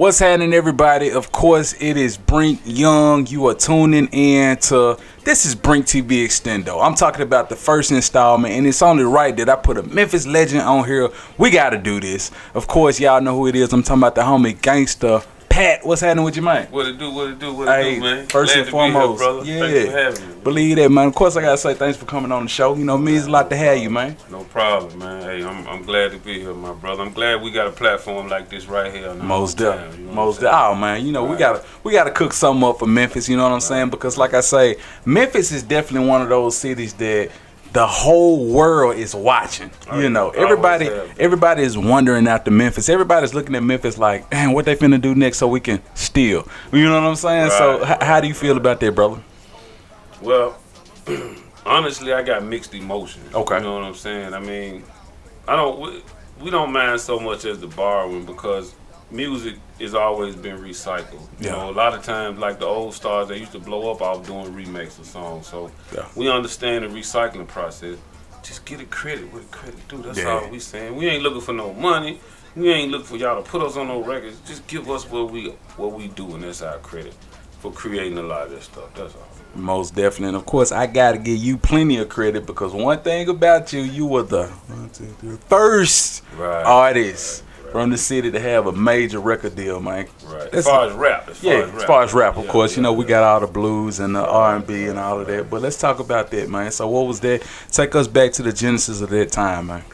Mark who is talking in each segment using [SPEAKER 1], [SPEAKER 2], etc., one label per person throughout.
[SPEAKER 1] What's happening, everybody? Of course, it is Brink Young. You are tuning in to this is Brink TV Extendo. I'm talking about the first installment, and it's only right that I put a Memphis legend on here. We got to do this. Of course, y'all know who it is. I'm talking about the homie Gangsta Pat, what's happening with you, man?
[SPEAKER 2] What it do? What it do? What it
[SPEAKER 1] hey,
[SPEAKER 2] do, man?
[SPEAKER 1] First
[SPEAKER 2] Glad
[SPEAKER 1] and foremost,
[SPEAKER 2] here, yeah.
[SPEAKER 1] Believe that, man. Of course, I gotta say thanks for coming on the show. You know, it means a lot to have you, man.
[SPEAKER 2] No problem, man. Hey, I'm, I'm glad to be here, my brother. I'm glad we got a platform like this right here.
[SPEAKER 1] Most definitely, you know most definitely. Oh man, you know right. we gotta we gotta cook something up for Memphis. You know what I'm right. saying? Because like I say, Memphis is definitely one of those cities that the whole world is watching. Oh, you know, everybody everybody is wondering after Memphis. Everybody's looking at Memphis like, man, what they finna do next so we can steal. You know what I'm saying? Right. So how do you feel about that, brother?
[SPEAKER 2] Well, honestly, I got mixed emotions.
[SPEAKER 1] Okay.
[SPEAKER 2] You know what I'm saying? I mean, I don't we, we don't mind so much as the borrowing because music has always been recycled. You yeah. know, a lot of times, like the old stars, they used to blow up off doing remakes of songs. So yeah. we understand the recycling process. Just get a credit where the credit due. That's yeah. all we saying. We ain't looking for no money. We ain't looking for y'all to put us on no records. Just give us what we what we do, and that's our credit for creating a lot of this stuff. That's all.
[SPEAKER 1] Most definitely. And of course, I got to give you plenty of credit because one thing about you, you were the first right. artist from the city to have a major record deal,
[SPEAKER 2] man. Right. as far as rap, as
[SPEAKER 1] yeah, as, as far as rap, of yeah, course. Yeah, you know, we got all the blues and the R and B and all of that. But let's talk about that, man. So, what was that? Take us back to the genesis of that time, man.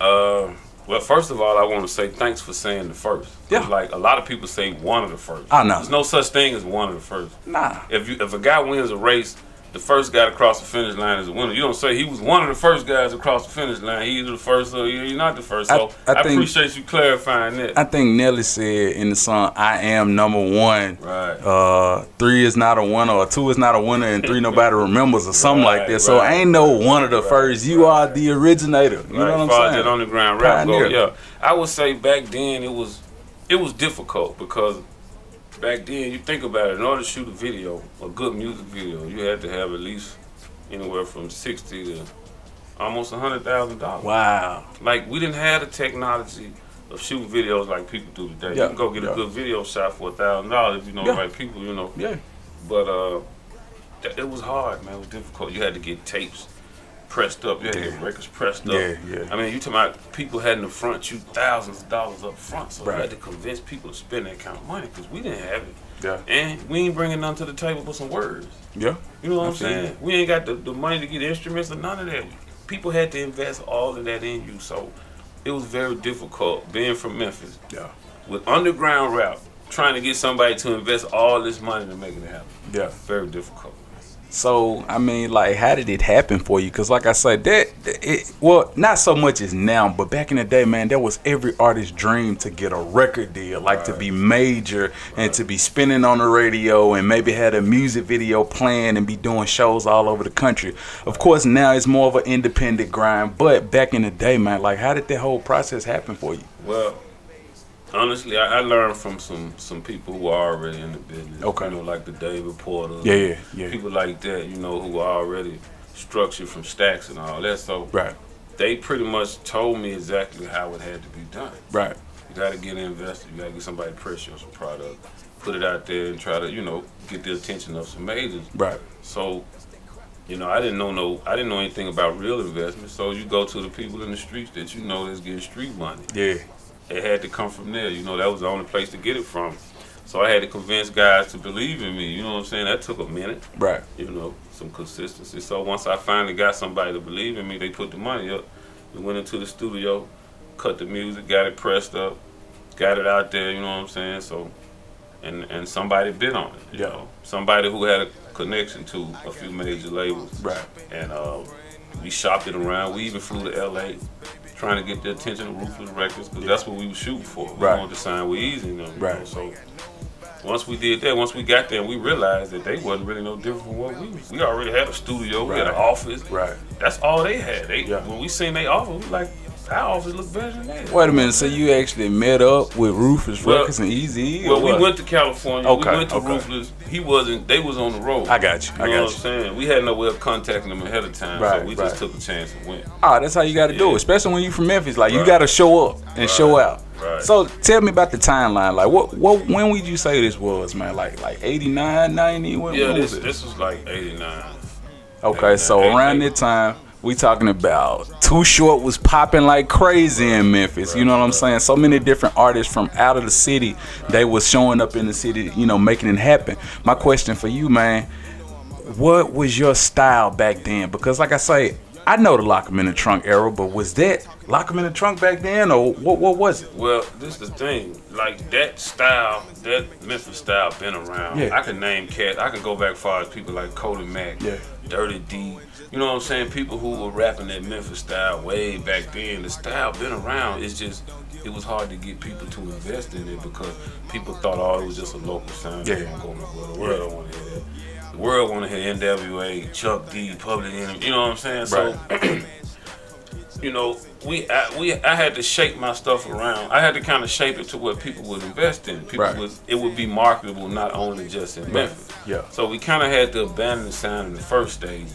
[SPEAKER 2] Uh, well, first of all, I want to say thanks for saying the first. Yeah. Like a lot of people say one of the first.
[SPEAKER 1] I know.
[SPEAKER 2] There's no such thing as one of the first.
[SPEAKER 1] Nah.
[SPEAKER 2] If you if a guy wins a race the first guy to cross the finish line is a winner. You don't say he was one of the first guys to cross the finish line. He's the first, or he's not the first. So I, I, I think, appreciate you clarifying that.
[SPEAKER 1] I think Nelly said in the song, "I am number one."
[SPEAKER 2] Right.
[SPEAKER 1] Uh, three is not a winner, or two is not a winner, and three nobody remembers, or something right, like that. So right, ain't no one of the first. You are the originator. You know what I'm saying?
[SPEAKER 2] Underground rap go, yeah. I would say back then it was, it was difficult because back then, you think about it, in order to shoot a video, a good music video, you had to have at least anywhere from sixty to almost a hundred thousand dollars.
[SPEAKER 1] Wow!
[SPEAKER 2] Like we didn't have the technology of shooting videos like people do today. Yeah. You can go get yeah. a good video shot for a thousand dollars if you know yeah. the right people, you know.
[SPEAKER 1] Yeah.
[SPEAKER 2] But uh, it was hard, man. It was difficult. You had to get tapes pressed up. Yeah, yeah. records pressed up.
[SPEAKER 1] Yeah, yeah. I
[SPEAKER 2] mean, you talking about people had in the front you thousands of dollars up front, so right. you had to convince people to spend that kind of money because we didn't have it.
[SPEAKER 1] Yeah.
[SPEAKER 2] And we ain't bringing none to the table but some words.
[SPEAKER 1] Yeah.
[SPEAKER 2] You know what I'm saying? We ain't got the, the money to get instruments or none of that. People had to invest all of that in you, so it was very difficult being from Memphis.
[SPEAKER 1] Yeah.
[SPEAKER 2] With underground rap, trying to get somebody to invest all this money to make it happen.
[SPEAKER 1] Yeah.
[SPEAKER 2] Very difficult.
[SPEAKER 1] So I mean, like, how did it happen for you? Cause like I said, that it well, not so much as now, but back in the day, man, that was every artist's dream to get a record deal, like right. to be major right. and to be spinning on the radio and maybe had a music video playing and be doing shows all over the country. Of course, now it's more of an independent grind, but back in the day, man, like, how did that whole process happen for you?
[SPEAKER 2] Well, honestly, I, I, learned from some some people who are already in the business.
[SPEAKER 1] Okay.
[SPEAKER 2] You know, like the David Porter.
[SPEAKER 1] Yeah, yeah, yeah.
[SPEAKER 2] People like that, you know, who are already structured from Stax and all that. So
[SPEAKER 1] right.
[SPEAKER 2] they pretty much told me exactly how it had to be done.
[SPEAKER 1] Right.
[SPEAKER 2] You got to get invested. You got to get somebody to pressure on some product, put it out there, and try to, you know, get the attention of some majors.
[SPEAKER 1] Right.
[SPEAKER 2] So you know, I didn't know no, I didn't know anything about real investment. So you go to the people in the streets that you know that's getting street money.
[SPEAKER 1] Yeah
[SPEAKER 2] it had to come from there. You know, that was the only place to get it from. So I had to convince guys to believe in me. You know what I'm saying? That took a minute.
[SPEAKER 1] Right.
[SPEAKER 2] You know, some consistency. So once I finally got somebody to believe in me, they put the money up. We went into the studio, cut the music, got it pressed up, got it out there. You know what I'm saying? So, and and somebody bid on it. You yeah. know, somebody who had a connection to a few major labels.
[SPEAKER 1] Right.
[SPEAKER 2] And uh, we shopped it around. We even flew to L.A trying to get the attention of Ruthless Records because that's what we were shooting for. We
[SPEAKER 1] right.
[SPEAKER 2] wanted to sign with Eazy and them.
[SPEAKER 1] Right.
[SPEAKER 2] Know? So once we did that, once we got there, we realized that they wasn't really no different from what we was. We already had a studio, we had an office.
[SPEAKER 1] Right.
[SPEAKER 2] That's all they had. They yeah. when we seen they office, we like our office look better than that.
[SPEAKER 1] Wait a minute. So you actually met up with Rufus well, Records and Eazy?
[SPEAKER 2] Well, we went to California.
[SPEAKER 1] Okay.
[SPEAKER 2] We went to
[SPEAKER 1] okay.
[SPEAKER 2] Ruthless. He wasn't. They was on the road.
[SPEAKER 1] I got you. I
[SPEAKER 2] you
[SPEAKER 1] got
[SPEAKER 2] what
[SPEAKER 1] you.
[SPEAKER 2] I'm saying? We had no way of contacting them ahead of time,
[SPEAKER 1] right,
[SPEAKER 2] so we
[SPEAKER 1] right.
[SPEAKER 2] just took a chance and went.
[SPEAKER 1] Ah, that's how you got to yeah. do it, especially when you're from Memphis. Like right. you got to show up and show out.
[SPEAKER 2] Right.
[SPEAKER 1] So tell me about the timeline. Like, what, what, when would you say this was, man? Like, like 89, 90? When,
[SPEAKER 2] yeah,
[SPEAKER 1] when
[SPEAKER 2] this
[SPEAKER 1] was it?
[SPEAKER 2] this was like '89.
[SPEAKER 1] Okay, so
[SPEAKER 2] Hey,
[SPEAKER 1] around
[SPEAKER 2] hey.
[SPEAKER 1] that time, we talking about Too Short was popping like crazy in Memphis. You know what I'm saying? So many different artists from out of the city, they was showing up in the city, you know, making it happen. My question for you, man, what was your style back then? Because like I say, I know the lock 'em in the trunk era, but was that lock 'em in the trunk back then, or what? What was it?
[SPEAKER 2] Well, this is the thing. Like that style, that Memphis style, been around.
[SPEAKER 1] Yeah.
[SPEAKER 2] I can name cat. I can go back far as people like Cody Mack,
[SPEAKER 1] Yeah.
[SPEAKER 2] Dirty D. You know what I'm saying? People who were rapping that Memphis style way back then. The style been around. It's just it was hard to get people to invest in it because people thought, oh, it was just a local sound.
[SPEAKER 1] Yeah.
[SPEAKER 2] It don't go nowhere. The world don't want to hear that. The world want to hear NWA, Chuck D, Public Enemy. You know what I'm saying? So. you know, we I, we I had to shape my stuff around. I had to kind of shape it to what people would invest in. People
[SPEAKER 1] Right.
[SPEAKER 2] would it would be marketable not only just in Memphis.
[SPEAKER 1] Yeah.
[SPEAKER 2] So we kind of had to abandon the sound in the first stage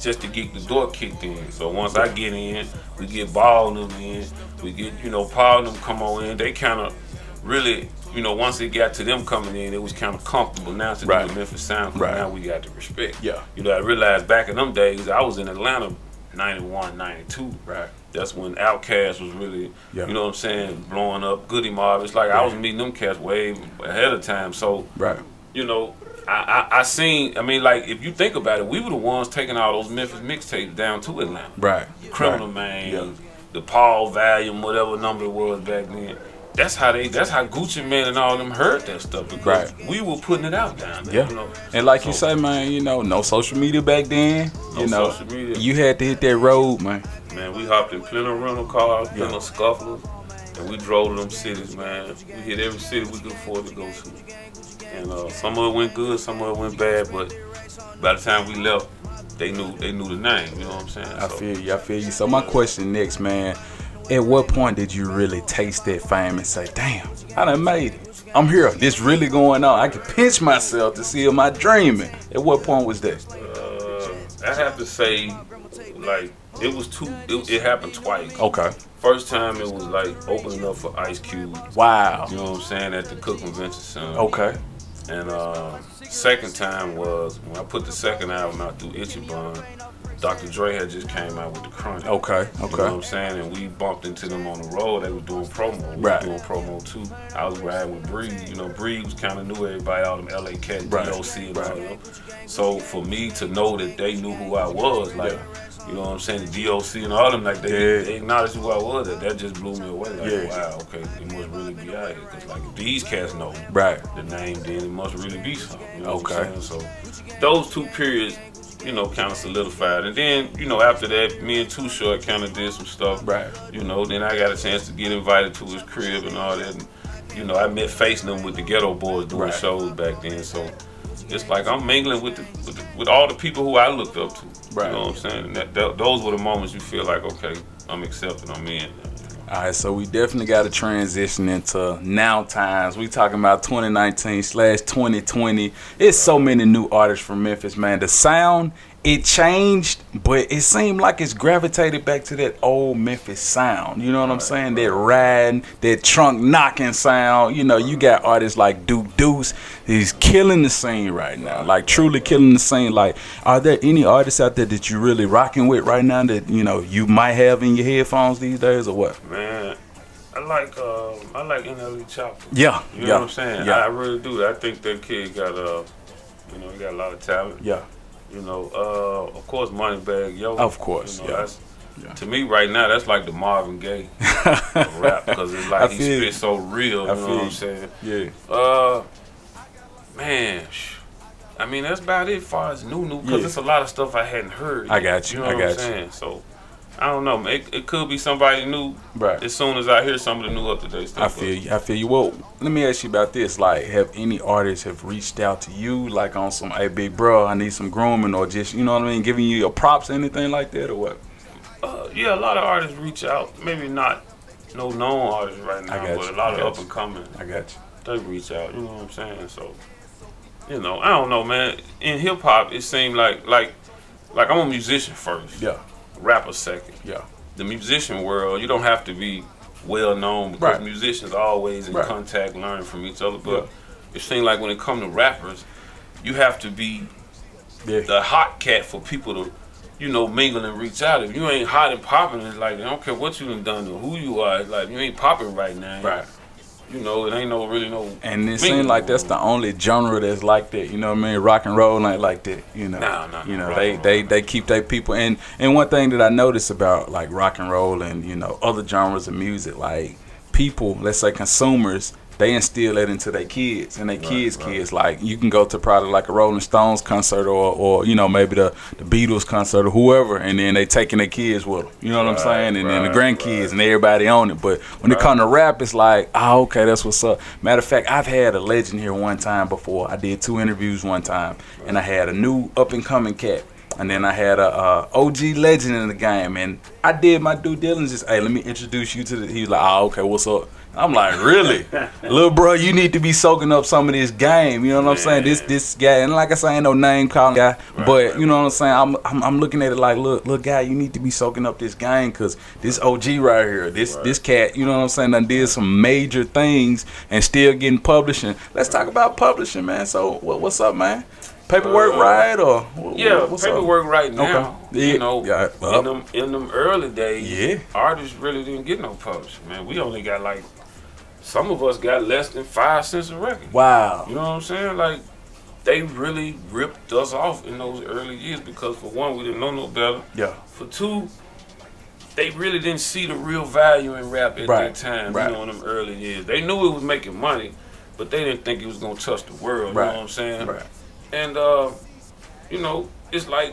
[SPEAKER 2] just to get the door kicked in. So once I get in, we get Ball them in, we get you know Paul and them come on in. They kind of really. You know, once it got to them coming in, it was kind of comfortable now to
[SPEAKER 1] Right.
[SPEAKER 2] do the Memphis sound.
[SPEAKER 1] Right.
[SPEAKER 2] Now we got the respect.
[SPEAKER 1] Yeah.
[SPEAKER 2] You know, I realized back in them days, I was in Atlanta, 91, 92.
[SPEAKER 1] Right.
[SPEAKER 2] That's when Outkast was really,
[SPEAKER 1] Yeah.
[SPEAKER 2] you know what I'm saying, blowing up. Goodie Mob. It's like I was meeting them cats way ahead of time. So,
[SPEAKER 1] Right.
[SPEAKER 2] you know, I, I, I seen, I mean, like, if you think about it, we were the ones taking all those Memphis mixtapes down to Atlanta.
[SPEAKER 1] Right.
[SPEAKER 2] Criminal
[SPEAKER 1] right.
[SPEAKER 2] Man,
[SPEAKER 1] Yeah.
[SPEAKER 2] the Paul Volume, whatever number it was back then. That's how they. That's how Gucci Mane and all them heard that stuff because
[SPEAKER 1] Right.
[SPEAKER 2] we were putting it out down there.
[SPEAKER 1] Yeah.
[SPEAKER 2] You know?
[SPEAKER 1] And like you say, man, you know, no social media back then. You know,
[SPEAKER 2] social media.
[SPEAKER 1] you had to hit that road, man.
[SPEAKER 2] Man, we hopped in plenty of rental cars, plenty
[SPEAKER 1] Yeah.
[SPEAKER 2] of scufflers, and we drove to them cities, man. We hit every city we could afford to go to. And uh, some of it went good, some of it went bad, but by the time we left, they knew they knew the name. You know what I'm saying?
[SPEAKER 1] I
[SPEAKER 2] So,
[SPEAKER 1] feel you. I feel you. So my question next, man. At what point did you really taste that fame and say, "Damn, I done made it. I'm here. This really going on. I can pinch myself to see am I dreaming." At what point was that?
[SPEAKER 2] uh, I have to say, like, it was two. It, it happened twice.
[SPEAKER 1] Okay.
[SPEAKER 2] First time it was like opening up for Ice Cube.
[SPEAKER 1] Wow.
[SPEAKER 2] You know what I'm saying at the Cook Convention Center.
[SPEAKER 1] Okay.
[SPEAKER 2] And uh, second time was when I put the second album out through Ichiban. Dr. Dre had just came out with the Chronic.
[SPEAKER 1] Okay. Okay.
[SPEAKER 2] You know what I'm saying? And we bumped into them on the road. They were doing promo. We
[SPEAKER 1] Right.
[SPEAKER 2] were doing promo too. I was riding with Breed. You know, Breed was kind of knew everybody, all them LA cats,
[SPEAKER 1] Right.
[SPEAKER 2] DOC and
[SPEAKER 1] Right.
[SPEAKER 2] all them. So for me to know that they knew who I was, like, you know what I'm saying, the DOC and all them, like they,
[SPEAKER 1] Yeah.
[SPEAKER 2] they acknowledged who I was. That, that just blew me away. Like,
[SPEAKER 1] Yeah.
[SPEAKER 2] wow, okay, it must really be out here. Because like if these cats know
[SPEAKER 1] Right.
[SPEAKER 2] the name, then it must really be something. You know
[SPEAKER 1] Okay.
[SPEAKER 2] what I'm saying? So those two periods, you know, kind of solidified. And then, you know, after that, me and Too Short kind of did some stuff.
[SPEAKER 1] Right.
[SPEAKER 2] You know, then I got a chance to get invited to his crib and all that. And, you know, I met facing them with the Geto Boys doing
[SPEAKER 1] Right.
[SPEAKER 2] shows back then. So it's like I'm mingling with the, with, the, with all the people who I looked up to.
[SPEAKER 1] Right.
[SPEAKER 2] You know what I'm saying? That, that, those were the moments you feel like, okay, I'm accepted, I'm in.
[SPEAKER 1] All right, so we definitely got to transition into now times. We talking about 2019 slash 2020. It's so many new artists from Memphis, man. The sound it changed, but it seemed like it's gravitated back to that old Memphis sound. You know what I'm saying? That riding, that trunk knocking sound. You know, you got artists like Duke Deuce. He's killing the scene right now, like truly killing the scene. Like, are there any artists out there that you really rocking with right now that you know you might have in your headphones these days, or what?
[SPEAKER 2] Man, I like um, I like NLE Choppa.
[SPEAKER 1] Yeah,
[SPEAKER 2] You know
[SPEAKER 1] yeah,
[SPEAKER 2] what I'm saying?
[SPEAKER 1] Yeah,
[SPEAKER 2] I really do. I think that kid got uh, you know, he got a lot of talent.
[SPEAKER 1] yeah,
[SPEAKER 2] You know, uh, of course, Moneybagg Yo.
[SPEAKER 1] Of course,
[SPEAKER 2] you know,
[SPEAKER 1] yeah. Yeah.
[SPEAKER 2] To me, right now, that's like the Marvin Gaye of rap because it's like
[SPEAKER 1] I
[SPEAKER 2] he spits so real. You
[SPEAKER 1] I
[SPEAKER 2] know
[SPEAKER 1] feel
[SPEAKER 2] what I'm saying?
[SPEAKER 1] yeah.
[SPEAKER 2] Uh, man, I mean that's about it as far as new new because
[SPEAKER 1] Yeah.
[SPEAKER 2] it's a lot of stuff I hadn't heard.
[SPEAKER 1] I got you,
[SPEAKER 2] know
[SPEAKER 1] I got you.
[SPEAKER 2] saying? So. I don't know. It, it could be somebody new.
[SPEAKER 1] Right.
[SPEAKER 2] As soon as I hear some of the new up to date stuff.
[SPEAKER 1] I feel you. I feel you. Well, let me ask you about this. Like, have any artists have reached out to you, like on some, hey, big bro, I need some grooming, or just, you know what I mean, giving you your props, or anything like that, or what?
[SPEAKER 2] Uh, yeah, a lot of artists reach out. Maybe not no known artists right now, but
[SPEAKER 1] you,
[SPEAKER 2] a lot
[SPEAKER 1] I
[SPEAKER 2] of up
[SPEAKER 1] you.
[SPEAKER 2] and coming.
[SPEAKER 1] I got you.
[SPEAKER 2] They reach out. You know what I'm saying? So, you know, I don't know, man. In hip hop, it seemed like like like I'm a musician first,
[SPEAKER 1] Yeah,
[SPEAKER 2] rapper second.
[SPEAKER 1] yeah,
[SPEAKER 2] The musician world, you don't have to be well known because
[SPEAKER 1] Right.
[SPEAKER 2] musicians are always in
[SPEAKER 1] Right.
[SPEAKER 2] contact, learning from each other. But
[SPEAKER 1] Yeah.
[SPEAKER 2] it seemed like when it comes to rappers, you have to be
[SPEAKER 1] Yeah.
[SPEAKER 2] the hot cat for people to, you know, mingle and reach out. If you ain't hot and popping, it's like I don't care what you done done or who you are. It's like you ain't popping right now.
[SPEAKER 1] Right.
[SPEAKER 2] You know, it ain't no really no.
[SPEAKER 1] And it seems like that's the only genre that's like that. You know what I mean? Rock and roll ain't like that. You know.
[SPEAKER 2] Nah, nah,
[SPEAKER 1] You know
[SPEAKER 2] rock
[SPEAKER 1] they they they keep their people. And and one thing that I notice about like rock and roll and you know other genres of music, like people, let's say consumers. They instill that into their kids and their kids'
[SPEAKER 2] right.
[SPEAKER 1] kids. Like you can go to probably like a Rolling Stones concert or, or you know maybe the, the Beatles concert or whoever, and then they taking their kids with them. You know what I'm saying? And then the grandkids
[SPEAKER 2] right.
[SPEAKER 1] and everybody on it. But when it
[SPEAKER 2] Right.
[SPEAKER 1] come to rap, it's like, oh, okay, that's what's up. Matter of fact, I've had a legend here one time before. I did two interviews one time, and I had a new up and coming cat. And then I had a, uh OG legend in the game, and I did my due diligence. Hey, let me introduce you to the. He was like, "Oh, okay, what's up?" I'm like, "Really, little bro? You need to be soaking up some of this game." You know what I'm saying? This this guy, and like I say, ain't no name calling guy,
[SPEAKER 2] Right,
[SPEAKER 1] but
[SPEAKER 2] right,
[SPEAKER 1] you know what I'm saying. I'm, I'm I'm looking at it like, look, look, guy, you need to be soaking up this game because this OG right here, this
[SPEAKER 2] Right.
[SPEAKER 1] this cat, you know what I'm saying, done did some major things and still getting publishing. Let's talk about publishing, man. So what, what's up, man? Paperwork
[SPEAKER 2] Uh,
[SPEAKER 1] right or wh-
[SPEAKER 2] Yeah,
[SPEAKER 1] what's up?
[SPEAKER 2] paperwork right now.
[SPEAKER 1] Yeah,
[SPEAKER 2] You know,
[SPEAKER 1] yeah,
[SPEAKER 2] in them in them early days,
[SPEAKER 1] Yeah.
[SPEAKER 2] artists really didn't get no publishing. Man, we only got like some of us got less than five cents a record.
[SPEAKER 1] Wow.
[SPEAKER 2] You know what I'm saying? Like they really ripped us off in those early years because for one, we didn't know no better.
[SPEAKER 1] Yeah.
[SPEAKER 2] For two, they really didn't see the real value in rap at
[SPEAKER 1] Right,
[SPEAKER 2] that time.
[SPEAKER 1] right.
[SPEAKER 2] You know, in them early years, they knew it was making money, but they didn't think it was gonna touch the world.
[SPEAKER 1] right.
[SPEAKER 2] You know what I'm saying?
[SPEAKER 1] Right.
[SPEAKER 2] And uh, you know, it's like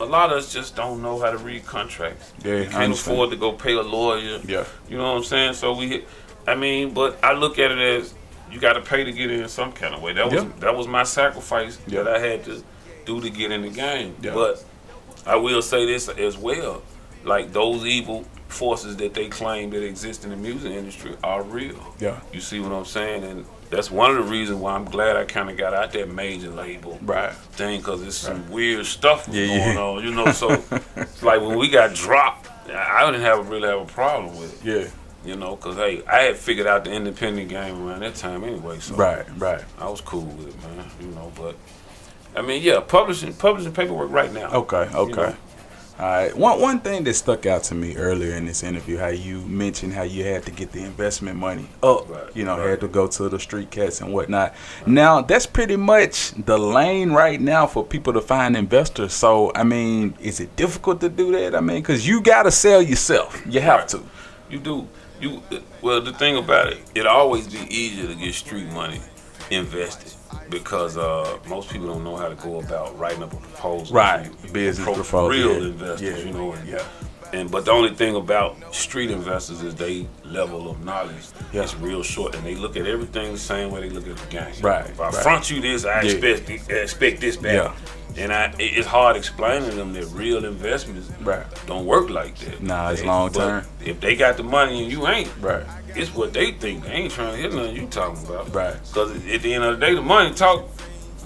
[SPEAKER 2] a lot of us just don't know how to read contracts.
[SPEAKER 1] Yeah, I
[SPEAKER 2] can't afford to go pay a lawyer.
[SPEAKER 1] Yeah.
[SPEAKER 2] You know what I'm saying? So we, I mean, but I look at it as you got to pay to get in some kind of way. That was
[SPEAKER 1] Yeah.
[SPEAKER 2] that was my sacrifice
[SPEAKER 1] Yeah.
[SPEAKER 2] that I had to do to get in the game.
[SPEAKER 1] Yeah.
[SPEAKER 2] But I will say this as well: like those evil forces that they claim that exist in the music industry are real.
[SPEAKER 1] Yeah.
[SPEAKER 2] You see what I'm saying? And that's one of the reasons why I'm glad I kind of got out that major label
[SPEAKER 1] Right.
[SPEAKER 2] thing because it's some weird stuff was going on, you know. So like when we got dropped, I didn't have really have a problem with it,
[SPEAKER 1] Yeah.
[SPEAKER 2] You know, because hey, I had figured out the independent game around that time anyway, so
[SPEAKER 1] Right. Right.
[SPEAKER 2] I was cool with it, man, you know. But I mean, yeah, publishing publishing paperwork right now.
[SPEAKER 1] Okay.
[SPEAKER 2] you
[SPEAKER 1] Okay.
[SPEAKER 2] know.
[SPEAKER 1] All right. One one thing that stuck out to me earlier in this interview, how you mentioned how you had to get the investment money up.
[SPEAKER 2] Right,
[SPEAKER 1] you know,
[SPEAKER 2] right.
[SPEAKER 1] had to go to the street cats and whatnot. Now that's pretty much the lane right now for people to find investors. So I mean, is it difficult to do that? I mean, because you gotta sell yourself. You have
[SPEAKER 2] Right.
[SPEAKER 1] to.
[SPEAKER 2] You do. You well. The thing about it, it always be easier to get street money invested because uh, most people don't know how to go about writing up a proposal.
[SPEAKER 1] Right. Business proposal,
[SPEAKER 2] Real
[SPEAKER 1] yeah.
[SPEAKER 2] investors,
[SPEAKER 1] Yeah.
[SPEAKER 2] you know. And,
[SPEAKER 1] Yeah.
[SPEAKER 2] And but the only thing about street investors is they level of knowledge
[SPEAKER 1] Yeah.
[SPEAKER 2] is real short, and they look at everything the same way they look at the game.
[SPEAKER 1] Right,
[SPEAKER 2] If I
[SPEAKER 1] right.
[SPEAKER 2] front you this, I
[SPEAKER 1] Yeah.
[SPEAKER 2] expect expect this back.
[SPEAKER 1] Yeah.
[SPEAKER 2] And I, it's hard explaining to them that real investments
[SPEAKER 1] Right.
[SPEAKER 2] don't work like that.
[SPEAKER 1] Nah, it's
[SPEAKER 2] They-
[SPEAKER 1] long term.
[SPEAKER 2] If they got the money and you ain't,
[SPEAKER 1] Right.
[SPEAKER 2] it's what they think. They ain't trying to hear nothing you talking about.
[SPEAKER 1] Right.
[SPEAKER 2] Because at the end of the day, the money talk.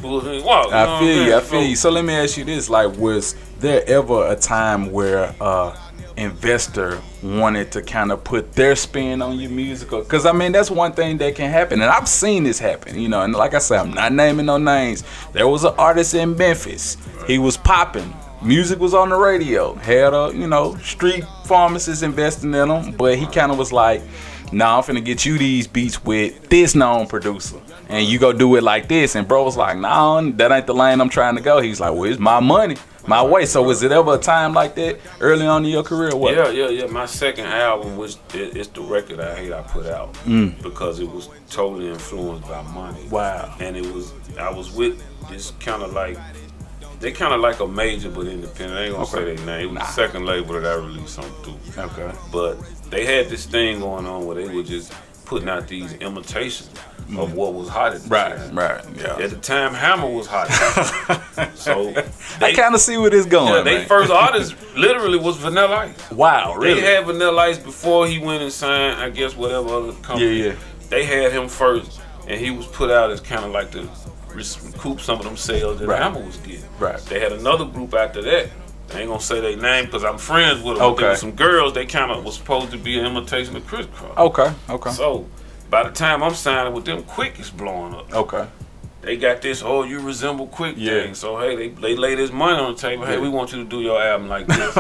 [SPEAKER 2] Bullshit walk. you know
[SPEAKER 1] I feel you. I feel you. So let me ask you this: Like, was there ever a time where uh investor wanted to kind of put their spin on your musical? Because I mean, that's one thing that can happen, and I've seen this happen. You know, and like I said, I'm not naming no names. There was an artist in Memphis. He was popping. Music was on the radio. Had a you know street pharmacist investing in him, but he kind of was like. Nah, I'm finna get you these beats with this known producer. And you go do it like this. And bro was like, nah, that ain't the lane I'm trying to go. He's like, well, it's my money, my way. So was it ever a time like that early on in your career? What?
[SPEAKER 2] Yeah, yeah, yeah. My second album was it, it's the record I hate I put out
[SPEAKER 1] Mm.
[SPEAKER 2] because it was totally influenced by money.
[SPEAKER 1] Wow.
[SPEAKER 2] And it was I was with this kind of like they kind of like a major but independent. I ain't gonna
[SPEAKER 1] Okay.
[SPEAKER 2] say their name. It was
[SPEAKER 1] Nah.
[SPEAKER 2] the second label that I released something through.
[SPEAKER 1] Okay.
[SPEAKER 2] But they had this thing going on where they were just putting out these imitations Mm-hmm. of what was hot at the
[SPEAKER 1] Right,
[SPEAKER 2] time.
[SPEAKER 1] right, yeah.
[SPEAKER 2] At the time, Hammer was hot. so they,
[SPEAKER 1] kind of see where this going.
[SPEAKER 2] yeah, they first artist literally was Vanilla Ice.
[SPEAKER 1] Wow, really?
[SPEAKER 2] They had Vanilla Ice before he went and signed, I guess, whatever other company.
[SPEAKER 1] Yeah, yeah.
[SPEAKER 2] They had him first, and he was put out as kind of like to recoup some of them sales that
[SPEAKER 1] Right.
[SPEAKER 2] Hammer was getting.
[SPEAKER 1] Right.
[SPEAKER 2] They had another group after that I ain't gonna say their name because I'm friends with them.
[SPEAKER 1] Okay.
[SPEAKER 2] There some girls. They kind of was supposed to be an imitation of Kris Kross.
[SPEAKER 1] Okay. Okay.
[SPEAKER 2] So by the time I'm signing with them, Quick is blowing up.
[SPEAKER 1] Okay.
[SPEAKER 2] They got this, oh, you resemble Quick
[SPEAKER 1] Yeah.
[SPEAKER 2] thing. So hey, they they lay this money on the table. Hey,
[SPEAKER 1] Yeah.
[SPEAKER 2] we want you to do your album like this,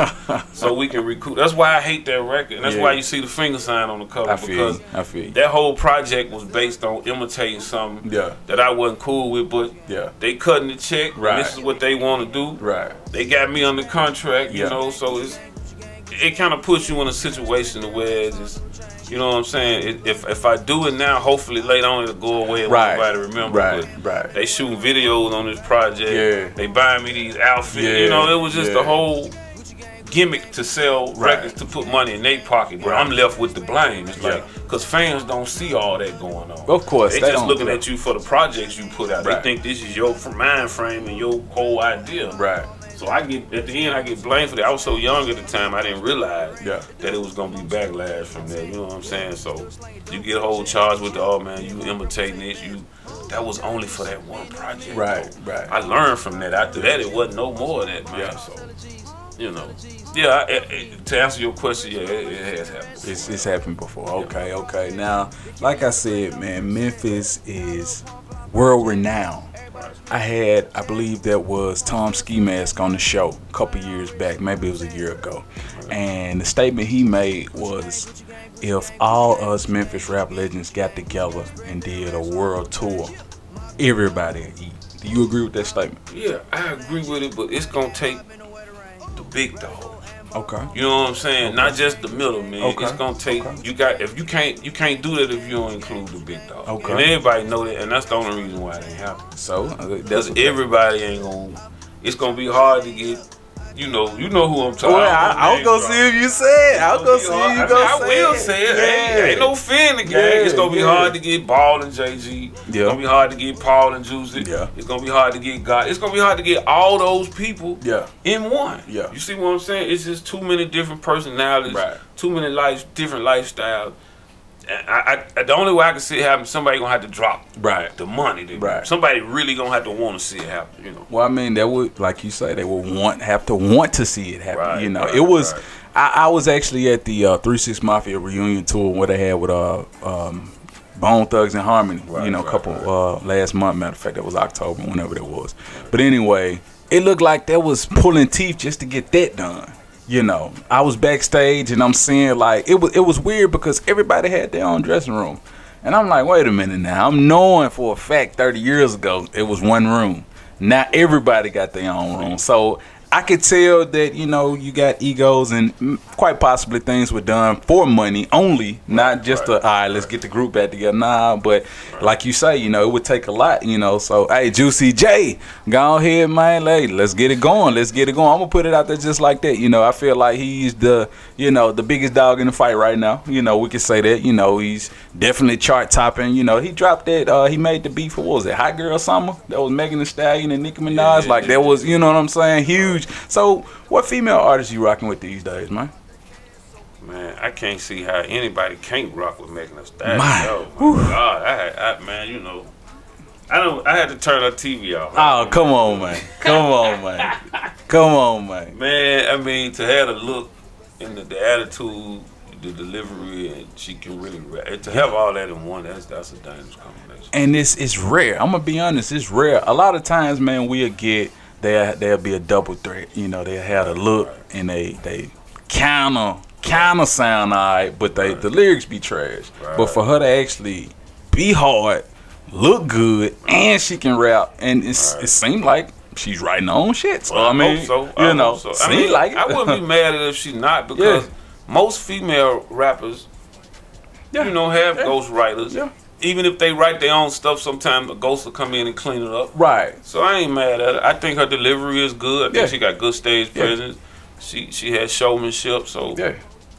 [SPEAKER 2] so we can recoup. That's why I hate that record. And that's
[SPEAKER 1] Yeah.
[SPEAKER 2] why you see the finger sign on the cover
[SPEAKER 1] I feel
[SPEAKER 2] because
[SPEAKER 1] you. I feel
[SPEAKER 2] that whole project was based on imitating something
[SPEAKER 1] Yeah.
[SPEAKER 2] that I wasn't cool with, but
[SPEAKER 1] Yeah.
[SPEAKER 2] they cutting the check.
[SPEAKER 1] Right.
[SPEAKER 2] This is what they want to do.
[SPEAKER 1] Right.
[SPEAKER 2] They got me under contract, you know, so it's it kind of puts you in a situation where it's just, you know what I'm saying? If if I do it now, hopefully later on it'll go away and
[SPEAKER 1] Right.
[SPEAKER 2] nobody remember.
[SPEAKER 1] Right.
[SPEAKER 2] But
[SPEAKER 1] Right.
[SPEAKER 2] They shooting videos on this project.
[SPEAKER 1] Yeah.
[SPEAKER 2] They buying me these outfits.
[SPEAKER 1] Yeah.
[SPEAKER 2] You know, it was just
[SPEAKER 1] Yeah.
[SPEAKER 2] the whole gimmick to sell
[SPEAKER 1] Right.
[SPEAKER 2] records to put money in their pocket. But
[SPEAKER 1] Right.
[SPEAKER 2] I'm left with the blame. It's
[SPEAKER 1] Yeah.
[SPEAKER 2] like because fans don't see all that going on.
[SPEAKER 1] Of course,
[SPEAKER 2] they,
[SPEAKER 1] they
[SPEAKER 2] just looking at you for the projects you put out.
[SPEAKER 1] Right.
[SPEAKER 2] They think this is your mind frame and your whole idea.
[SPEAKER 1] Right.
[SPEAKER 2] So I get at the end, I get blamed for that. I was so young at the time, I didn't realize
[SPEAKER 1] Yeah.
[SPEAKER 2] that it was gonna be backlash from there. You know what I'm saying? So you get a whole charge with the oh man, you imitating this. You that was only for that one project.
[SPEAKER 1] Right,
[SPEAKER 2] though.
[SPEAKER 1] right.
[SPEAKER 2] I learned from that. After that, it wasn't no more of that, man.
[SPEAKER 1] Yeah.
[SPEAKER 2] So you know, yeah. I, I- to answer your question, yeah, it, it has happened.
[SPEAKER 1] It's, it's happened before. Okay, okay. Now, like I said, man, Memphis is world renowned. I had, I believe that was Tom Ski Mask on the show a couple years back, maybe it was a year ago. And the statement he made was if all us Memphis rap legends got together and did a world tour, everybody would eat. Do you agree with that statement?
[SPEAKER 2] Yeah, I agree with it, but it's gonna take the big dog.
[SPEAKER 1] Okay.
[SPEAKER 2] You know what I'm saying? Not just the middleman.
[SPEAKER 1] Okay.
[SPEAKER 2] It's gonna take
[SPEAKER 1] Okay.
[SPEAKER 2] you got if you can't you can't do that if you don't include the big dog.
[SPEAKER 1] Okay.
[SPEAKER 2] And everybody know that, and that's the only reason why it ain't happen.
[SPEAKER 1] So, uh, that's
[SPEAKER 2] everybody ain't gonna. It's gonna be hard to get. You know, you know who I'm talking.
[SPEAKER 1] Well,
[SPEAKER 2] about.
[SPEAKER 1] I, I was gonna see if you said. I was gonna see if you
[SPEAKER 2] I, mean,
[SPEAKER 1] gonna
[SPEAKER 2] I will
[SPEAKER 1] it.
[SPEAKER 2] say it.
[SPEAKER 1] Yeah.
[SPEAKER 2] Ain't, ain't no fear in the game.
[SPEAKER 1] Yeah,
[SPEAKER 2] it's gonna be
[SPEAKER 1] yeah.
[SPEAKER 2] hard to get Ball and Jay Z. It's gonna be hard to get Paul and Juicy.
[SPEAKER 1] Yeah.
[SPEAKER 2] It's gonna be hard to get God. It's gonna be hard to get all those people
[SPEAKER 1] Yeah.
[SPEAKER 2] in one.
[SPEAKER 1] Yeah.
[SPEAKER 2] You see what I'm saying? It's just too many different personalities,
[SPEAKER 1] Right.
[SPEAKER 2] too many life, different lifestyles. I, I, the only way I can see it happen, somebody gonna have to drop
[SPEAKER 1] Right.
[SPEAKER 2] the money.
[SPEAKER 1] Right.
[SPEAKER 2] Somebody really gonna have to want to see it happen. You know.
[SPEAKER 1] Well, I mean, that would, like you say, they would want have to want to see it happen.
[SPEAKER 2] Right,
[SPEAKER 1] you know,
[SPEAKER 2] right,
[SPEAKER 1] it was.
[SPEAKER 2] right.
[SPEAKER 1] I, I was actually at the uh, Three Six Mafia reunion tour where they had with uh, um, Bone Thugs and Harmony.
[SPEAKER 2] Right,
[SPEAKER 1] you know, a couple uh, last month. Matter of fact, that was October, whenever that was. But anyway, it looked like that was pulling teeth just to get that done. You know, I was backstage and I'm seeing like it was it was weird because everybody had their own dressing room. And I'm like, wait a minute now. I'm knowing for a fact 30 years ago it was one room. Now everybody got their own room. So I could tell that, you know, you got egos and quite possibly things were done for money only, not just
[SPEAKER 2] right,
[SPEAKER 1] a, all right, let's get the group back together. Nah, but like you say, you know, it would take a lot, you know. So, hey, Juicy J, go ahead, man. Lady, let's get it going. Let's get it going. I'm going to put it out there just like that. You know, I feel like he's the, you know, the biggest dog in the fight right now. You know, we can say that. You know, he's definitely chart topping. You know, he dropped that. Uh, he made the beat for, what was it, Hot Girl Summer? That was Megan Thee Stallion and Nicki Minaj.
[SPEAKER 2] yeah,
[SPEAKER 1] like,
[SPEAKER 2] yeah,
[SPEAKER 1] that was, you know what I'm saying? Huge. So, what female artists you rocking with these days, man?
[SPEAKER 2] Man, I can't see how anybody can't rock with Megan Thee Stallion.
[SPEAKER 1] My.
[SPEAKER 2] Oh my God, I, I, man, you know, I don't. I had to turn her TV off.
[SPEAKER 1] Oh, come on, man. Come on, man. Come on, man.
[SPEAKER 2] Man, I mean, to have the look and the, the attitude, the delivery, and she can really rap. To have all that in one, that's that's a dangerous combination.
[SPEAKER 1] And it's it's rare. I'm gonna be honest, it's rare. A lot of times, man, we'll get there there'll be a double threat. You know, they'll have a look and they they counter counter sound alright, but they the lyrics be trash. But for her to actually be hard, look good, and she can rap, and it's, it seemed like she's writing her own shit. So I mean,
[SPEAKER 2] so.
[SPEAKER 1] you
[SPEAKER 2] I
[SPEAKER 1] know,
[SPEAKER 2] so. I mean,
[SPEAKER 1] like it.
[SPEAKER 2] I wouldn't be mad at if she's not because
[SPEAKER 1] Yeah.
[SPEAKER 2] most female rappers,
[SPEAKER 1] Yeah.
[SPEAKER 2] you know, have
[SPEAKER 1] Yeah.
[SPEAKER 2] ghost writers.
[SPEAKER 1] Yeah.
[SPEAKER 2] Even if they write their own stuff, sometimes a ghost will come in and clean it up.
[SPEAKER 1] right.
[SPEAKER 2] So I ain't mad at her. I think her delivery is good. I think
[SPEAKER 1] Yeah.
[SPEAKER 2] she got good stage
[SPEAKER 1] Yeah.
[SPEAKER 2] presence. She she has showmanship. So
[SPEAKER 1] Yeah.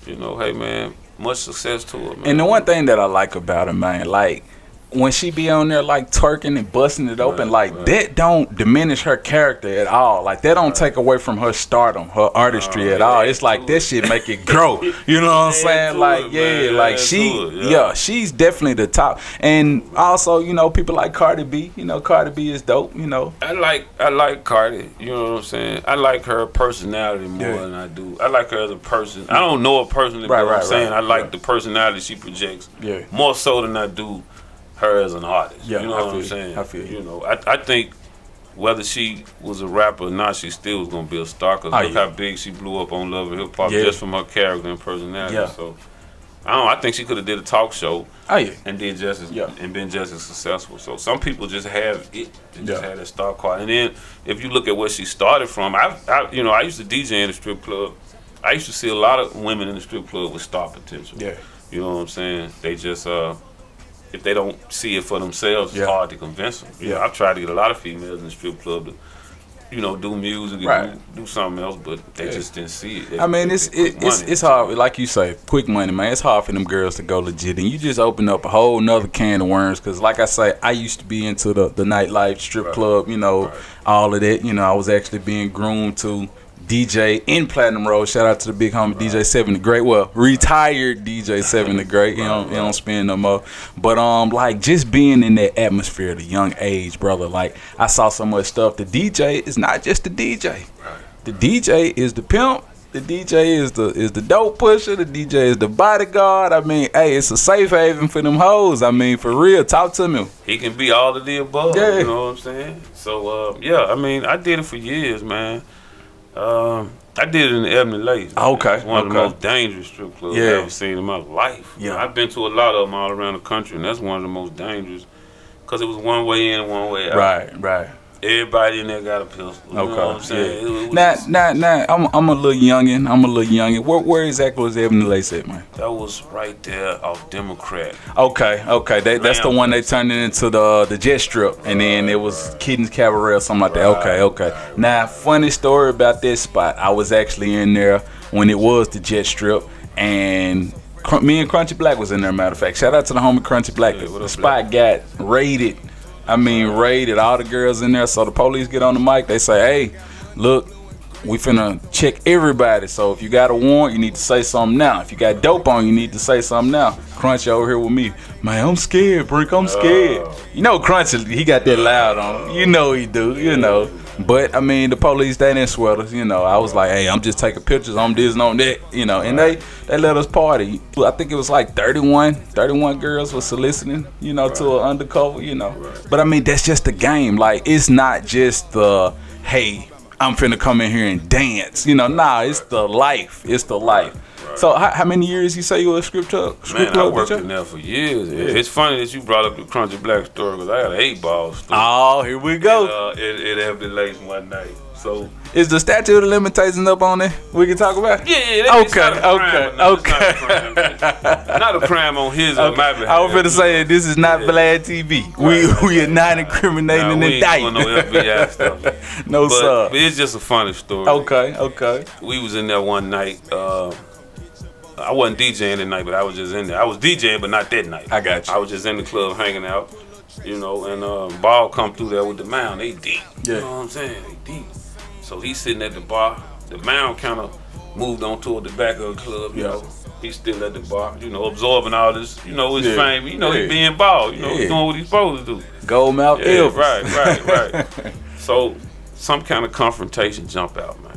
[SPEAKER 2] you know, hey man, much success to her. Man.
[SPEAKER 1] And the one thing that I like about her, man, like when she be on there like twerking and busting it open, like
[SPEAKER 2] right.
[SPEAKER 1] that don't diminish her character at all. Like that don't take away from her stardom, her artistry
[SPEAKER 2] Oh,
[SPEAKER 1] at all. It's like
[SPEAKER 2] do
[SPEAKER 1] that shit make it grow. You know what I'm saying? Like
[SPEAKER 2] it,
[SPEAKER 1] yeah,
[SPEAKER 2] man.
[SPEAKER 1] like she,
[SPEAKER 2] it,
[SPEAKER 1] yeah.
[SPEAKER 2] yeah.
[SPEAKER 1] she's definitely the top. And also, you know, people like Cardi B. You know, Cardi B is dope. You know,
[SPEAKER 2] I like I like Cardi. You know what I'm saying? I like her personality more
[SPEAKER 1] Yeah.
[SPEAKER 2] than I do. I like her as a person. I don't know her personally,
[SPEAKER 1] Right,
[SPEAKER 2] but
[SPEAKER 1] right,
[SPEAKER 2] I'm saying
[SPEAKER 1] right,
[SPEAKER 2] I like
[SPEAKER 1] right.
[SPEAKER 2] the personality she projects
[SPEAKER 1] Yeah.
[SPEAKER 2] more so than I do her as an artist.
[SPEAKER 1] Yeah,
[SPEAKER 2] you know
[SPEAKER 1] I
[SPEAKER 2] what I'm
[SPEAKER 1] you.
[SPEAKER 2] saying?
[SPEAKER 1] I feel you.
[SPEAKER 2] You know, I, I think whether she was a rapper or not, she still was gonna be a star. Cause
[SPEAKER 1] Oh,
[SPEAKER 2] look
[SPEAKER 1] yeah.
[SPEAKER 2] how big she blew up on Love and Hip Hop
[SPEAKER 1] Yeah.
[SPEAKER 2] just from her character and personality.
[SPEAKER 1] Yeah.
[SPEAKER 2] So I don't. know, I think she could have did a talk show
[SPEAKER 1] oh yeah,
[SPEAKER 2] and did just as
[SPEAKER 1] Yeah.
[SPEAKER 2] and been just as successful. So some people just have it, they just had a star card. And then if you look at where she started from, I, I you know I used to DJ in the strip club. I used to see a lot of women in the strip club with star potential.
[SPEAKER 1] yeah,
[SPEAKER 2] You know what I'm saying? They just uh if they don't see it for themselves,
[SPEAKER 1] Yeah.
[SPEAKER 2] it's hard to convince them.
[SPEAKER 1] Yeah.
[SPEAKER 2] know, I've tried to get a lot of females in the strip club to you know, do music and
[SPEAKER 1] Right.
[SPEAKER 2] do, do something else, but they
[SPEAKER 1] Yeah.
[SPEAKER 2] just didn't see it. They-
[SPEAKER 1] I mean, it's it, it's it's hard. Like you say, quick money, man. It's hard for them girls to go legit, and you just open up a whole nother can of worms. Cause like I say, I used to be into the the nightlife, strip
[SPEAKER 2] Right.
[SPEAKER 1] club, you know,
[SPEAKER 2] Right.
[SPEAKER 1] all of that. You know, I was actually being groomed to DJ in Platinum Road. Shout out to the big homie DJ Seven the Great. Well, retired DJ Seven the Great. He don't he don't spin no more. But um, like just being in that atmosphere at a young age, brother. Like I saw so much stuff. The DJ is not just the DJ. The DJ is the pimp. The DJ is the is the dope pusher. The DJ is the bodyguard. I mean, hey, it's a safe haven for them hoes. I mean, for real. Talk to me.
[SPEAKER 2] he can be all of the above.
[SPEAKER 1] Yeah.
[SPEAKER 2] You know what I'm saying? So uh, yeah, I mean, I did it for years, man. Um, I did it in the Ebony Lace. man.
[SPEAKER 1] Okay,
[SPEAKER 2] It's one of the most dangerous strip clubs
[SPEAKER 1] Yeah.
[SPEAKER 2] I've ever seen in my life.
[SPEAKER 1] Yeah.
[SPEAKER 2] I've been to a lot of them all around the country, and that's one of the most dangerous because it was one way in one way out.
[SPEAKER 1] Right, right.
[SPEAKER 2] Everybody in there got a pistol. You know
[SPEAKER 1] Okay.
[SPEAKER 2] what I'm saying?
[SPEAKER 1] Yeah.
[SPEAKER 2] just-
[SPEAKER 1] now, now, I'm I'm a little youngin. I'm a little youngin. Where where exactly was Ebony Lace at, man?
[SPEAKER 2] that was right there off Democrat.
[SPEAKER 1] Okay, okay. They, that's the one they turned it into the the jet strip, and then it was Kitten's Cabaret or something like that. Okay, okay. Now, funny story about this spot. I was actually in there when it was the jet strip, and me and Crunchy Black was in there. Matter of fact, shout out to the homie Crunchy Black.
[SPEAKER 2] Yeah,
[SPEAKER 1] the spot got raided. I mean, raided. All the girls in there. So the police get on the mic. They say, "Hey, look." We finna check everybody. So if you got a warrant, you need to say something now. If you got dope on, you need to say something now. Crunch over here with me. Man, I'm scared, Brink. I'm scared. Oh. You know Crunch, he got that loud on. You know he do, you know. But I mean the police they didn't sweat us, you know. I was like, hey, I'm just taking pictures on this and on that, you know, and they they let us party. I think it was like 31, 31 girls were soliciting, you know, to an undercover, you know. But I mean that's just the game. Like it's not just the hey, I'm finna come in here and dance. You know, nah, it's the life. It's the life. So how, how many years you say you were a script club? Script
[SPEAKER 2] Man, I worked in there for years. Yeah. It's funny that you brought up the Crunchy Black story because I had an eight ball story.
[SPEAKER 1] Oh, here we go.
[SPEAKER 2] Uh, it, it had been late one night. So
[SPEAKER 1] Is the statute of limitations up on it? We can talk about. it?
[SPEAKER 2] yeah, yeah, that-
[SPEAKER 1] Okay,
[SPEAKER 2] not a crime,
[SPEAKER 1] okay,
[SPEAKER 2] no,
[SPEAKER 1] okay.
[SPEAKER 2] Not a, crime. Not a crime on his or my behalf.
[SPEAKER 1] I was finna say this is not Vlad TV. We
[SPEAKER 2] Right,
[SPEAKER 1] we are not
[SPEAKER 2] Nah,
[SPEAKER 1] incriminating
[SPEAKER 2] we
[SPEAKER 1] and
[SPEAKER 2] ain't
[SPEAKER 1] indicting.
[SPEAKER 2] no FBI stuff.
[SPEAKER 1] no
[SPEAKER 2] But,
[SPEAKER 1] sir.
[SPEAKER 2] but it's just a funny story.
[SPEAKER 1] Okay, okay.
[SPEAKER 2] we was in there one night. Uh, I wasn't DJing that night, but I was just in there. I was DJing, but not that night.
[SPEAKER 1] I got you.
[SPEAKER 2] I was just in the club hanging out, you know, and uh, Ball come through there with the mound. They deep.
[SPEAKER 1] Yeah.
[SPEAKER 2] You know what I'm saying? They deep. So he's sitting at the bar. The mound kind of moved on toward the back of the club, you
[SPEAKER 1] Yeah.
[SPEAKER 2] know. He's still at the bar, you know, absorbing all this, you know, his
[SPEAKER 1] Yeah.
[SPEAKER 2] fame. You know,
[SPEAKER 1] Yeah.
[SPEAKER 2] he being ball, you know, he's doing what he's supposed to do.
[SPEAKER 1] Gold mouth
[SPEAKER 2] Yeah,
[SPEAKER 1] Elvis.
[SPEAKER 2] right, right, right. so some kind of confrontation jump out, man.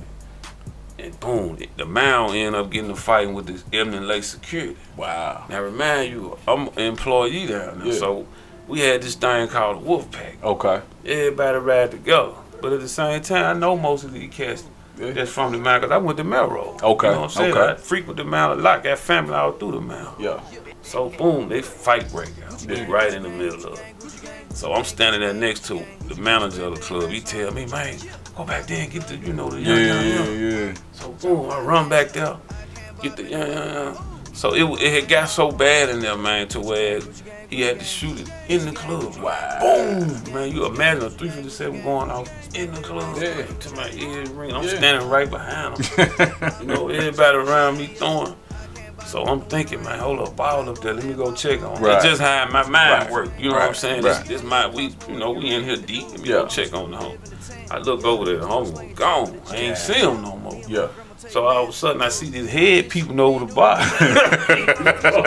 [SPEAKER 2] And boom, the mound end up getting a fighting with this Ebony Lace security.
[SPEAKER 1] Wow.
[SPEAKER 2] Now remind you, I'm an employee down there.
[SPEAKER 1] Yeah.
[SPEAKER 2] So we had this thing called the Wolf Pack.
[SPEAKER 1] Okay.
[SPEAKER 2] Everybody ride together. But at the same time, I know most of these cats
[SPEAKER 1] Yeah.
[SPEAKER 2] that's from the mound because I went to Melrose.
[SPEAKER 1] Okay,
[SPEAKER 2] You know what I'm saying?
[SPEAKER 1] okay.
[SPEAKER 2] I frequent the mound a lot, got family all through the mound.
[SPEAKER 1] Yeah.
[SPEAKER 2] So boom, they fight break out.
[SPEAKER 1] Yeah.
[SPEAKER 2] Right in the middle of it. So I'm standing there next to the manager of the club. He tell me, man, go back there and get the, you know, the
[SPEAKER 1] Yeah,
[SPEAKER 2] young.
[SPEAKER 1] yeah, yeah.
[SPEAKER 2] So boom, I run back there, get the young, young, young. So it, it had got so bad in there, man, to where he had to shoot it in the club.
[SPEAKER 1] Wow.
[SPEAKER 2] Boom, man, you imagine a 357 going off in the club.
[SPEAKER 1] Yeah.
[SPEAKER 2] man, To my ear ring. I'm
[SPEAKER 1] Yeah.
[SPEAKER 2] standing right behind him. you know, everybody around me throwing. So I'm thinking, man, hold up, ball up there. Let me go check on.
[SPEAKER 1] Right.
[SPEAKER 2] It's just how my mind
[SPEAKER 1] Right.
[SPEAKER 2] work. You know what I'm saying?
[SPEAKER 1] Right.
[SPEAKER 2] This, this my we, you know, we in here deep. Let me
[SPEAKER 1] Yeah.
[SPEAKER 2] go check on the home. I look over there, the home gone. I ain't see him no more.
[SPEAKER 1] Yeah.
[SPEAKER 2] So all of a sudden I see this head peeping over the bar. I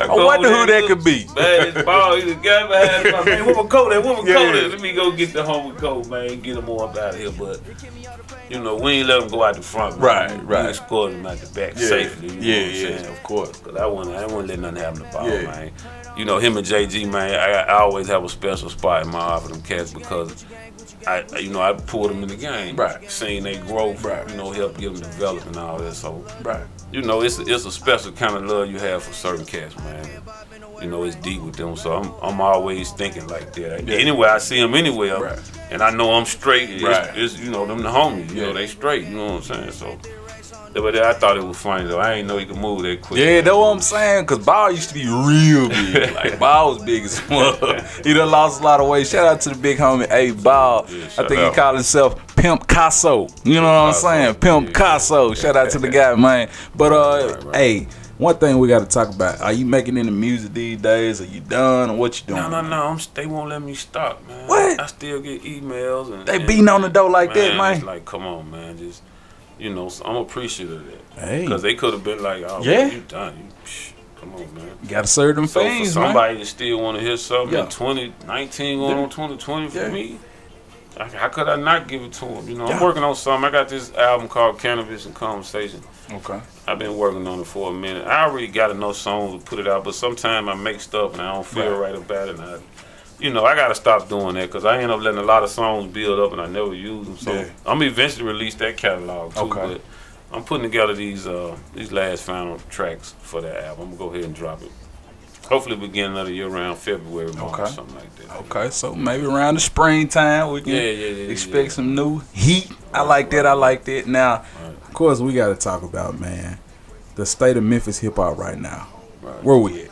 [SPEAKER 1] I wonder who that could be.
[SPEAKER 2] Man, this ball, he the guy behind my man. Where my coat at? Where my
[SPEAKER 1] Yeah.
[SPEAKER 2] coat at? Let me go get the homie coat, man. Get him on up out of here. But, you know, we ain't let him go out the front. man.
[SPEAKER 1] Right,
[SPEAKER 2] we,
[SPEAKER 1] right.
[SPEAKER 2] We escorted him out the back
[SPEAKER 1] Yeah.
[SPEAKER 2] safely. You know
[SPEAKER 1] Yeah,
[SPEAKER 2] what I'm
[SPEAKER 1] yeah,
[SPEAKER 2] saying?
[SPEAKER 1] of course.
[SPEAKER 2] Cause I wouldn't, I wouldn't let nothing happen to Ball,
[SPEAKER 1] Yeah.
[SPEAKER 2] man. You know, him and JG, man, I, I always have a special spot in my heart for them cats because I, you know, I pulled them in the game.
[SPEAKER 1] Right.
[SPEAKER 2] Seeing their growth,
[SPEAKER 1] Right.
[SPEAKER 2] you know, help get them develop and all that. So,
[SPEAKER 1] Right.
[SPEAKER 2] you know, it's it's a special kind of love you have for certain cats, man. You know, it's deep with them. So I'm I'm always thinking like that.
[SPEAKER 1] Yeah.
[SPEAKER 2] Anyway, I see them anywhere,
[SPEAKER 1] Right.
[SPEAKER 2] and I know I'm straight. It's, it's you know them the homies. You
[SPEAKER 1] Yeah.
[SPEAKER 2] know they straight. You know what I'm saying? So. But I thought it was funny though. I ain't know he could move that quick.
[SPEAKER 1] Yeah, that's what I'm saying. Cause Ball used to be real big. Like Ball was big as fuck. he done lost a lot of weight. Shout out to the big homie, hey Ball.
[SPEAKER 2] Yeah,
[SPEAKER 1] I think
[SPEAKER 2] out.
[SPEAKER 1] he called himself Pimp Casso. You know what I'm saying? Pimp
[SPEAKER 2] Yeah.
[SPEAKER 1] Casso. Shout out to the guy, man. But uh,
[SPEAKER 2] Right, right.
[SPEAKER 1] hey, one thing we got to talk about: Are you making any music these days? Are you done? Or what you doing?
[SPEAKER 2] No, no, no. I'm, they won't let me stop, man.
[SPEAKER 1] What?
[SPEAKER 2] I still get emails and
[SPEAKER 1] They
[SPEAKER 2] and-
[SPEAKER 1] beating on the door like that, man.
[SPEAKER 2] It's like, come on, man. Just you know, so I'm appreciative of that.
[SPEAKER 1] Hey.
[SPEAKER 2] Because they could have been like, oh,
[SPEAKER 1] Yeah.
[SPEAKER 2] you done. You, psh, come on, man.
[SPEAKER 1] You got to serve them
[SPEAKER 2] So for
[SPEAKER 1] things, man.
[SPEAKER 2] somebody to still want to hear something
[SPEAKER 1] Yeah.
[SPEAKER 2] in 2019 going on 2020 for
[SPEAKER 1] Yeah.
[SPEAKER 2] me, I- how could I not give it to them? You know,
[SPEAKER 1] Yeah.
[SPEAKER 2] I'm working on something. I got this album called Cannabis and Conversation.
[SPEAKER 1] Okay.
[SPEAKER 2] I've been working on it for a minute. I already got enough songs to put it out, but sometimes I make stuff and I don't feel
[SPEAKER 1] Right.
[SPEAKER 2] right, about it. And I, you know, I gotta stop doing that because I end up letting a lot of songs build up and I never use them. So
[SPEAKER 1] Yeah.
[SPEAKER 2] I'm gonna eventually release that catalog too.
[SPEAKER 1] Okay.
[SPEAKER 2] But I'm putting together these uh these last final tracks for that album. I'm gonna go ahead and drop it. Hopefully, beginning of the year around February, March,
[SPEAKER 1] Okay.
[SPEAKER 2] something like that.
[SPEAKER 1] Okay, so maybe around the springtime we can
[SPEAKER 2] Yeah, yeah,
[SPEAKER 1] expect some new heat. I like that. I like that. Now, of course, we got to talk about man the state of Memphis hip hop right now.
[SPEAKER 2] Right.
[SPEAKER 1] Where we at?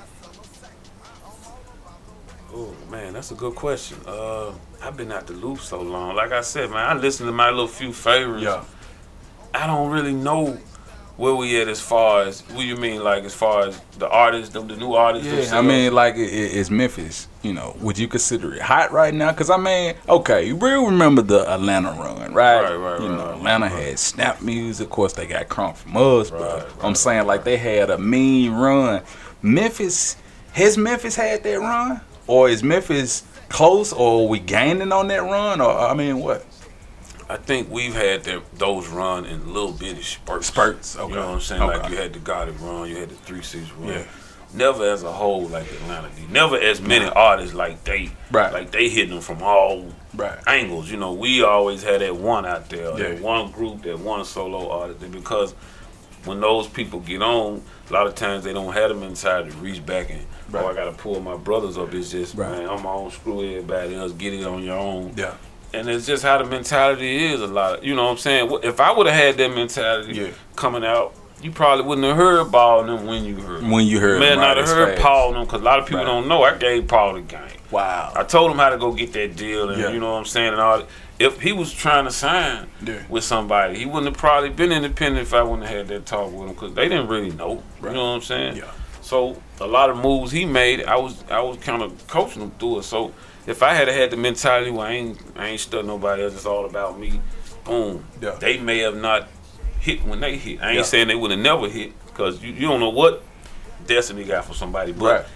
[SPEAKER 2] Man, that's a good question. Uh, I've been out the loop so long. Like I said, man, I listen to my little few favorites. Yeah. I don't really know where we at as far as what you mean, like as far as the artists, the, the new artists.
[SPEAKER 1] Yeah, I mean, like it, it- it's Memphis. You know, would you consider it hot right now? Because I mean, okay, you really remember the Atlanta run, right?
[SPEAKER 2] Right, right,
[SPEAKER 1] You
[SPEAKER 2] right,
[SPEAKER 1] know,
[SPEAKER 2] right,
[SPEAKER 1] Atlanta
[SPEAKER 2] right.
[SPEAKER 1] had snap music. Of course, they got crunk from us, but
[SPEAKER 2] Right,
[SPEAKER 1] I'm saying like they had a mean run. Memphis has Memphis had that run, or is Memphis close, or are we gaining on that run, or I mean, what?
[SPEAKER 2] I think we've had those run in little bitty spurts.
[SPEAKER 1] Spurts, okay.
[SPEAKER 2] You know what I'm saying? Like you had the Gotti run, you had the Three Six run.
[SPEAKER 1] Yeah.
[SPEAKER 2] Never as a whole like Atlanta did. Never as many artists like they,
[SPEAKER 1] Right.
[SPEAKER 2] like they hitting them from all
[SPEAKER 1] Right.
[SPEAKER 2] angles. You know, we always had that one out there,
[SPEAKER 1] Yeah.
[SPEAKER 2] that one group, that one solo artist. And because when those people get on, a lot of times they don't have the mentality to reach back and,
[SPEAKER 1] Right.
[SPEAKER 2] oh, I got to pull my brothers up. It's just,
[SPEAKER 1] Right.
[SPEAKER 2] man, I'm on, my own, screw everybody else, get it on your own.
[SPEAKER 1] Yeah.
[SPEAKER 2] And it's just how the mentality is a lot. You know what I'm saying? If I would have had that mentality
[SPEAKER 1] Yeah.
[SPEAKER 2] coming out, you probably wouldn't have heard and them when you heard them.
[SPEAKER 1] When you heard
[SPEAKER 2] Man,
[SPEAKER 1] them,
[SPEAKER 2] not have heard
[SPEAKER 1] fast.
[SPEAKER 2] Paul and them because a lot of people
[SPEAKER 1] Right.
[SPEAKER 2] don't know. I gave Paul the game.
[SPEAKER 1] Wow.
[SPEAKER 2] I told him how to go get that deal, and
[SPEAKER 1] Yeah.
[SPEAKER 2] you know what I'm saying, and all. that. If he was trying to sign
[SPEAKER 1] Yeah.
[SPEAKER 2] with somebody, he wouldn't have probably been independent if I wouldn't have had that talk with him because they didn't really know.
[SPEAKER 1] Right.
[SPEAKER 2] You know what I'm saying?
[SPEAKER 1] Yeah.
[SPEAKER 2] So a lot of moves he made, I was I was kind of coaching him through it. So if I had had the mentality where I ain't I ain't studying nobody else, it's all about me. Boom.
[SPEAKER 1] Yeah.
[SPEAKER 2] They may have not hit when they hit. I ain't
[SPEAKER 1] Yeah.
[SPEAKER 2] saying they would have never hit because you, you don't know what destiny got for somebody, but
[SPEAKER 1] Right.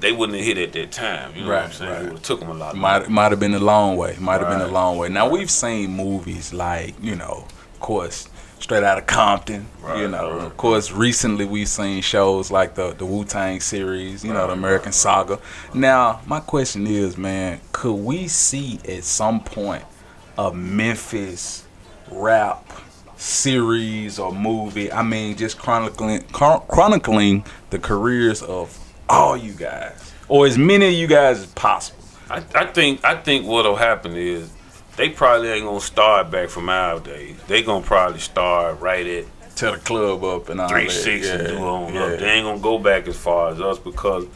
[SPEAKER 2] They wouldn't have hit at that time. You know
[SPEAKER 1] Right,
[SPEAKER 2] what I'm saying?
[SPEAKER 1] right.
[SPEAKER 2] It would have took them a lot.
[SPEAKER 1] Might might have been a long way. Might have been a long way. Now we've seen movies like you know, of course, straight out of Compton. You know,
[SPEAKER 2] right.
[SPEAKER 1] of course, recently we've seen shows like the the Wu Tang series. You know, the American
[SPEAKER 2] right,
[SPEAKER 1] Saga. Now my question is, man, could we see at some point a Memphis rap series or movie? I mean, just chronicling chron- chronicling the careers of all you guys, or as many of you guys as possible.
[SPEAKER 2] I, I think I think what'll happen is they probably ain't gonna start back from our days. They gonna probably start right at
[SPEAKER 1] Tear the club up and all
[SPEAKER 2] three
[SPEAKER 1] that.
[SPEAKER 2] six and
[SPEAKER 1] Yeah,
[SPEAKER 2] do on
[SPEAKER 1] yeah.
[SPEAKER 2] up. They ain't gonna go back as far as us because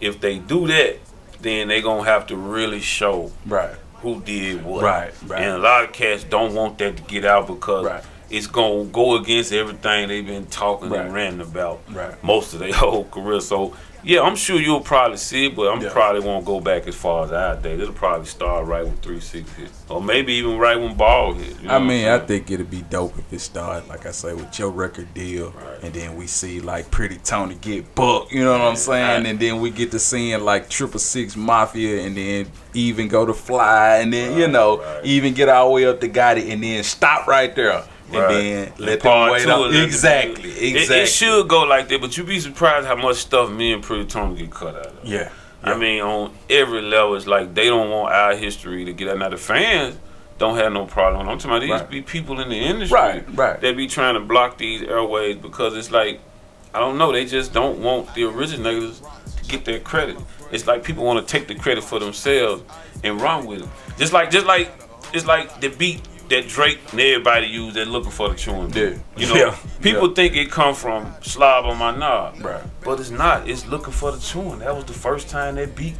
[SPEAKER 2] if they do that, then they gonna have to really show
[SPEAKER 1] Right,
[SPEAKER 2] who did what.
[SPEAKER 1] Right, right.
[SPEAKER 2] And a lot of cats don't want that to get out because
[SPEAKER 1] Right.
[SPEAKER 2] it's gonna go against everything they've been talking
[SPEAKER 1] Right.
[SPEAKER 2] and ranting about
[SPEAKER 1] Right.
[SPEAKER 2] most of their whole career. So yeah, I'm sure you'll probably see it, but I'm
[SPEAKER 1] Yeah.
[SPEAKER 2] probably won't go back as far as I day. It'll probably start right when three six hit, or maybe even right when ball hit. You know
[SPEAKER 1] I mean, I think it'd be dope if it started, like I say, with your record deal,
[SPEAKER 2] Right.
[SPEAKER 1] and then we see like Pretty Tony get booked. You know what I'm saying?
[SPEAKER 2] Right.
[SPEAKER 1] And then we get to seeing like Triple Six Mafia, and then even go to Fly, and then you know
[SPEAKER 2] right.
[SPEAKER 1] even get our way up to Gotti, and then stop right there, and
[SPEAKER 2] Right.
[SPEAKER 1] then let
[SPEAKER 2] And
[SPEAKER 1] them wait up.
[SPEAKER 2] is
[SPEAKER 1] Exactly,
[SPEAKER 2] It-
[SPEAKER 1] exactly.
[SPEAKER 2] It, should go like that, but you'd be surprised how much stuff me and Pretty Tony get cut out of.
[SPEAKER 1] yeah.
[SPEAKER 2] I mean, on every level, it's like they don't want our history to get out. Now the fans don't have no problem. I'm talking about these
[SPEAKER 1] Right.
[SPEAKER 2] be people in the industry
[SPEAKER 1] Right, right.
[SPEAKER 2] that be trying to block these airways because it's like I don't know. They just don't want the originators to get their credit. It's like people want to take the credit for themselves and run with it. Just like, just like it's like the beat that Drake and everybody use. They're looking for the chewing.
[SPEAKER 1] Yeah.
[SPEAKER 2] You know,
[SPEAKER 1] Yeah.
[SPEAKER 2] people
[SPEAKER 1] Yeah.
[SPEAKER 2] think it come from slob on my knob.
[SPEAKER 1] Right.
[SPEAKER 2] But it's not. It's looking for the tune. That was the first time that beat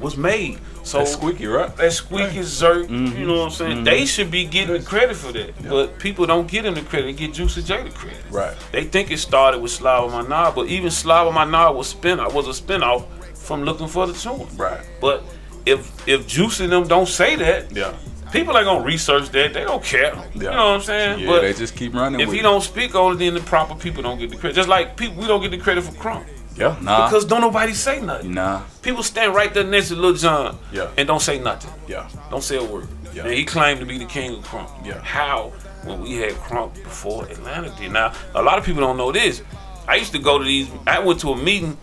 [SPEAKER 2] was made. So
[SPEAKER 1] That's squeaky, right?
[SPEAKER 2] that squeaky Zirk,
[SPEAKER 1] Mm-hmm.
[SPEAKER 2] you know what I'm saying? They should be getting the credit for that. But people don't get him the credit. They get Juicy J the credit.
[SPEAKER 1] Right.
[SPEAKER 2] They think it started with Slob on My Knob, but even Slob on My Knob was spin was a spinoff from Looking for the Tune.
[SPEAKER 1] Right.
[SPEAKER 2] But if if Juice and them don't say that,
[SPEAKER 1] Yeah.
[SPEAKER 2] People ain't gonna research that. They don't care. You know what I'm saying?
[SPEAKER 1] Yeah,
[SPEAKER 2] but
[SPEAKER 1] they just keep running
[SPEAKER 2] if he
[SPEAKER 1] it.
[SPEAKER 2] don't speak on it, then the proper people don't get the credit. Just like people, we don't get the credit for crunk
[SPEAKER 1] Yeah. Nah.
[SPEAKER 2] because don't nobody say nothing.
[SPEAKER 1] nah.
[SPEAKER 2] People stand right there next to Lil Jon
[SPEAKER 1] Yeah.
[SPEAKER 2] and don't say nothing.
[SPEAKER 1] Yeah.
[SPEAKER 2] Don't say a word.
[SPEAKER 1] Yeah.
[SPEAKER 2] And he claimed to be the king of crunk.
[SPEAKER 1] Yeah.
[SPEAKER 2] How? When we had crunk before Atlanta did. Now, a lot of people don't know this. I used to go to these. I went to a meeting.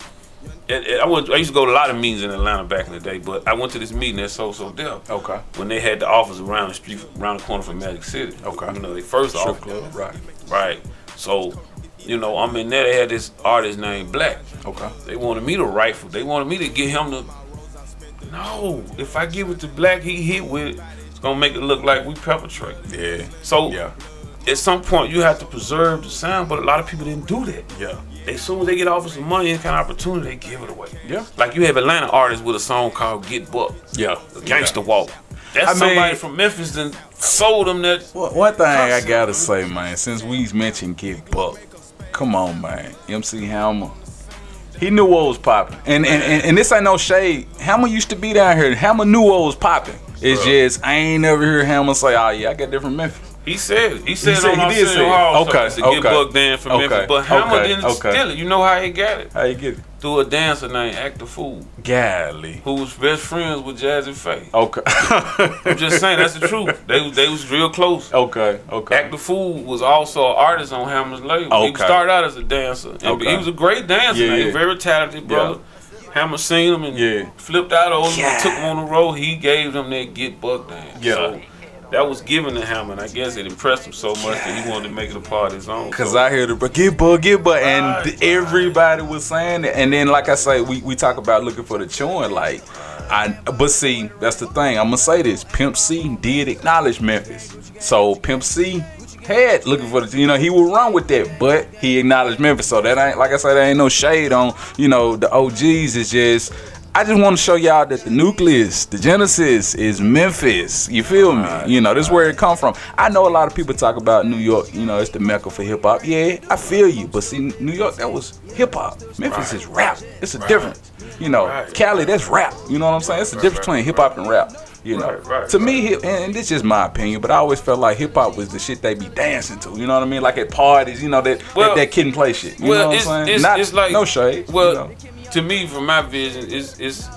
[SPEAKER 2] And- and I went. I used to go to a lot of meetings in Atlanta back in the day. But I went to this meeting at So So Def.
[SPEAKER 1] Okay.
[SPEAKER 2] When they had the office around the street, around the corner from Magic City.
[SPEAKER 1] Okay.
[SPEAKER 2] You know, they first
[SPEAKER 1] Strip
[SPEAKER 2] office.
[SPEAKER 1] club. Right.
[SPEAKER 2] Right. So, you know, I'm in there. They had this artist named Black.
[SPEAKER 1] Okay.
[SPEAKER 2] They wanted me to rifle. They wanted me to get him to. No, if I give it to Black, he hit with it. It's gonna make it look like we perpetrate.
[SPEAKER 1] Yeah.
[SPEAKER 2] So
[SPEAKER 1] Yeah.
[SPEAKER 2] at some point, you have to preserve the sound, but a lot of people didn't do that.
[SPEAKER 1] Yeah.
[SPEAKER 2] As soon as they get offered some money and kind of opportunity, they give it away.
[SPEAKER 1] Yeah.
[SPEAKER 2] Like you have Atlanta artists with a song called "Get Buck,"
[SPEAKER 1] Yeah.
[SPEAKER 2] Gangsta Walk. That's
[SPEAKER 1] I mean-
[SPEAKER 2] somebody from Memphis that sold them that.
[SPEAKER 1] One one thing I gotta say, man, since we's mentioned Get Buck, come on, man, MC Hammer. He knew what was popping, and and, and and this ain't no shade. Hammer used to be down here. Hammer knew what was popping. It's just I ain't never hear Hammer say, "Oh yeah, I got different Memphis."
[SPEAKER 2] He said. He said,
[SPEAKER 1] said-
[SPEAKER 2] on
[SPEAKER 1] he
[SPEAKER 2] our
[SPEAKER 1] did say it.
[SPEAKER 2] Hall
[SPEAKER 1] Okay,
[SPEAKER 2] show. To get
[SPEAKER 1] okay.
[SPEAKER 2] Buck Dan from
[SPEAKER 1] Okay,
[SPEAKER 2] Memphis, but Hammer
[SPEAKER 1] okay,
[SPEAKER 2] didn't
[SPEAKER 1] okay.
[SPEAKER 2] steal it. You know how he got it?
[SPEAKER 1] How you get it?
[SPEAKER 2] Through a dancer named Act the Fool,
[SPEAKER 1] Golly.
[SPEAKER 2] who was best friends with Jazzy Faye.
[SPEAKER 1] Okay.
[SPEAKER 2] I'm just saying that's the truth. They was they was real close.
[SPEAKER 1] okay. Okay.
[SPEAKER 2] Act the Fool was also an artist on Hammer's label.
[SPEAKER 1] Okay.
[SPEAKER 2] He started out as a dancer. And
[SPEAKER 1] Okay.
[SPEAKER 2] He was a great dancer.
[SPEAKER 1] Yeah, yeah.
[SPEAKER 2] very talented brother. Hammer seen him and
[SPEAKER 1] Yeah.
[SPEAKER 2] flipped out over him
[SPEAKER 1] Yeah.
[SPEAKER 2] and took him on the road. He gave them that get buck dance.
[SPEAKER 1] Yeah.
[SPEAKER 2] So that was given to Hammer. And I guess it impressed him so much that he wanted to make it a part of his own.
[SPEAKER 1] Cause
[SPEAKER 2] So-
[SPEAKER 1] I hear the get buck, get buck, and
[SPEAKER 2] Right,
[SPEAKER 1] everybody was saying it. And then, like I say, we, we talk about looking for the chewing. Like, I but see, that's the thing. I'm gonna say this: Pimp C did acknowledge Memphis, so Pimp C had looking for the. You know, he would run with that, but he acknowledged Memphis. So that ain't like I said, there ain't no shade on you know the OGs. It's just. I just want to show y'all that the nucleus, the genesis, is Memphis. You feel me? You know, this is where it come from. I know a lot of people talk about New York. You know, it's the mecca for hip hop. Yeah, I feel you. But see, New York, that was hip hop. Memphis is rap. It's a difference. You know,
[SPEAKER 2] Right.
[SPEAKER 1] Cali, that's rap. You know what I'm saying? It's the difference between hip hop and rap. You know,
[SPEAKER 2] Right, right,
[SPEAKER 1] to me, hip, and, and this is just my opinion, but I always felt like hip hop was the shit they be dancing to. You know what I mean? Like at parties, you know that
[SPEAKER 2] Well-
[SPEAKER 1] that, that kid and play shit. You
[SPEAKER 2] well,
[SPEAKER 1] know what
[SPEAKER 2] it's,
[SPEAKER 1] I'm saying?
[SPEAKER 2] it's,
[SPEAKER 1] Not,
[SPEAKER 2] it's like
[SPEAKER 1] no shade. you
[SPEAKER 2] Well,
[SPEAKER 1] know.
[SPEAKER 2] to me, from my vision, is is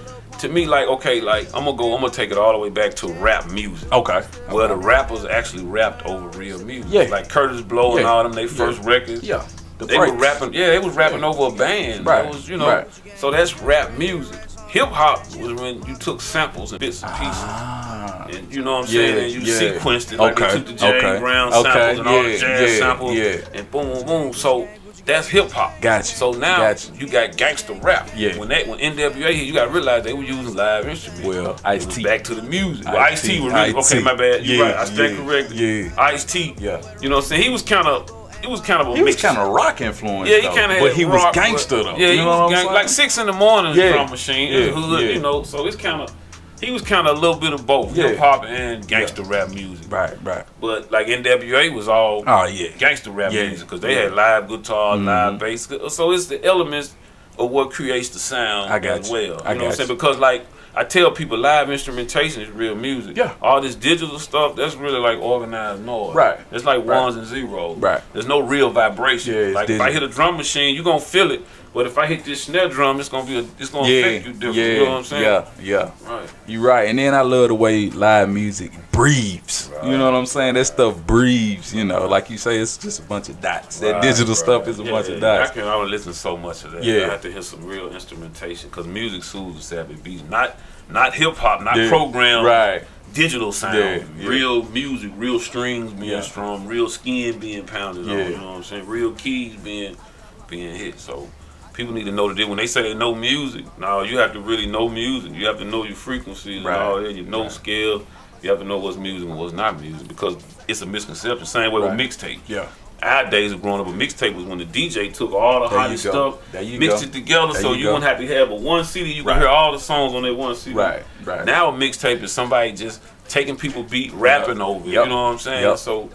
[SPEAKER 2] to me like okay, like I'm gonna go, I'm gonna take it all the way back to rap music.
[SPEAKER 1] okay.
[SPEAKER 2] Where the rappers actually rapped over real music.
[SPEAKER 1] Yeah.
[SPEAKER 2] Like Kurtis Blow and
[SPEAKER 1] Yeah.
[SPEAKER 2] all them, they first records.
[SPEAKER 1] Yeah. The
[SPEAKER 2] They were rapping, yeah, they was rapping over a band.
[SPEAKER 1] Right,
[SPEAKER 2] That was, you know,
[SPEAKER 1] right.
[SPEAKER 2] so that's rap music. Hip hop was when you took samples and bits and pieces,
[SPEAKER 1] Ah.
[SPEAKER 2] and you know what I'm
[SPEAKER 1] Yeah,
[SPEAKER 2] saying, and you
[SPEAKER 1] yeah.
[SPEAKER 2] sequenced it like
[SPEAKER 1] Okay,
[SPEAKER 2] they took the James
[SPEAKER 1] okay,
[SPEAKER 2] Brown
[SPEAKER 1] okay,
[SPEAKER 2] samples and all the
[SPEAKER 1] yeah,
[SPEAKER 2] jazz
[SPEAKER 1] yeah,
[SPEAKER 2] samples,
[SPEAKER 1] yeah.
[SPEAKER 2] and boom, boom, boom. So that's hip hop.
[SPEAKER 1] Gotcha,
[SPEAKER 2] So now
[SPEAKER 1] gotcha.
[SPEAKER 2] you got gangster rap.
[SPEAKER 1] Yeah.
[SPEAKER 2] When that when NWA hit, you got to realize they were using live instruments.
[SPEAKER 1] Well, Ice T.
[SPEAKER 2] back to the music. Well, Ice T was really, okay. My bad.
[SPEAKER 1] You're
[SPEAKER 2] right. I stand
[SPEAKER 1] yeah,
[SPEAKER 2] corrected.
[SPEAKER 1] yeah.
[SPEAKER 2] Ice T.
[SPEAKER 1] Yeah.
[SPEAKER 2] You know what I'm saying? He was kind of. It was kind of a
[SPEAKER 1] He was kind of rock influenced.
[SPEAKER 2] Yeah, he kind of.
[SPEAKER 1] But he was gangster though.
[SPEAKER 2] Yeah,
[SPEAKER 1] you
[SPEAKER 2] he
[SPEAKER 1] know
[SPEAKER 2] was
[SPEAKER 1] what I'm
[SPEAKER 2] gang-
[SPEAKER 1] saying?
[SPEAKER 2] like six in the morning.
[SPEAKER 1] Yeah,
[SPEAKER 2] Drum machine,
[SPEAKER 1] yeah,
[SPEAKER 2] in the hood,
[SPEAKER 1] yeah.
[SPEAKER 2] you know. So it's kind of. he was kind of a little bit of both,
[SPEAKER 1] Yeah.
[SPEAKER 2] hip hop and gangster rap music.
[SPEAKER 1] Right, right.
[SPEAKER 2] But like NWA was all
[SPEAKER 1] Oh yeah.
[SPEAKER 2] gangster rap
[SPEAKER 1] Yeah.
[SPEAKER 2] music because they
[SPEAKER 1] Yeah.
[SPEAKER 2] had live guitar,
[SPEAKER 1] Mhm.
[SPEAKER 2] live bass. So it's the elements of what creates the sound
[SPEAKER 1] I got
[SPEAKER 2] as
[SPEAKER 1] you.
[SPEAKER 2] well.
[SPEAKER 1] I
[SPEAKER 2] You know what
[SPEAKER 1] got
[SPEAKER 2] I'm saying? Because like I tell people, live instrumentation is real music.
[SPEAKER 1] Yeah.
[SPEAKER 2] All this digital stuff, that's really like organized noise.
[SPEAKER 1] Right.
[SPEAKER 2] It's like
[SPEAKER 1] Right.
[SPEAKER 2] ones and zeros.
[SPEAKER 1] Right.
[SPEAKER 2] There's no real vibration.
[SPEAKER 1] Yeah,
[SPEAKER 2] like if I hit a drum machine, you're gonna feel it. But if I hit this snare drum, it's gonna be a, it's gonna
[SPEAKER 1] Yeah,
[SPEAKER 2] affect you different.
[SPEAKER 1] yeah,
[SPEAKER 2] You know what I'm saying?
[SPEAKER 1] yeah, yeah.
[SPEAKER 2] Right.
[SPEAKER 1] You right, and then I love the way live music breathes.
[SPEAKER 2] Right.
[SPEAKER 1] You know what I'm saying? That stuff breathes. You know, like you say, it's just a bunch of dots. That digital
[SPEAKER 2] right.
[SPEAKER 1] stuff is a
[SPEAKER 2] Yeah,
[SPEAKER 1] bunch
[SPEAKER 2] yeah,
[SPEAKER 1] of dots.
[SPEAKER 2] I can only listen to so much of that.
[SPEAKER 1] Yeah.
[SPEAKER 2] I have to hear some real instrumentation because music soothes the savage beats. Not not hip hop, not
[SPEAKER 1] Yeah.
[SPEAKER 2] programmed
[SPEAKER 1] Right.
[SPEAKER 2] digital sound.
[SPEAKER 1] Yeah, yeah.
[SPEAKER 2] Real music, real strings being
[SPEAKER 1] Yeah.
[SPEAKER 2] strummed, real skin being pounded on. You know what I'm saying? Real keys being being hit. So people need to know that they- when they say they know music, now you have to really know music. You have to know your frequencies
[SPEAKER 1] Right.
[SPEAKER 2] and all that, your note
[SPEAKER 1] Right.
[SPEAKER 2] scales. You have to know what's music and what's not music because it's a misconception. Same way
[SPEAKER 1] Right.
[SPEAKER 2] with mixtape
[SPEAKER 1] Yeah.
[SPEAKER 2] our days of growing up, a mixtape was when the DJ took all the
[SPEAKER 1] There
[SPEAKER 2] hottest stuff,
[SPEAKER 1] you
[SPEAKER 2] mixed
[SPEAKER 1] go.
[SPEAKER 2] it together,
[SPEAKER 1] There
[SPEAKER 2] so
[SPEAKER 1] you
[SPEAKER 2] you wouldn't have to have a one CD. You could hear all the songs on that one CD.
[SPEAKER 1] Right. Right.
[SPEAKER 2] Now a mixtape is somebody just taking people beat, rapping over. it,
[SPEAKER 1] Yep.
[SPEAKER 2] You know what I'm saying?
[SPEAKER 1] Yep.
[SPEAKER 2] So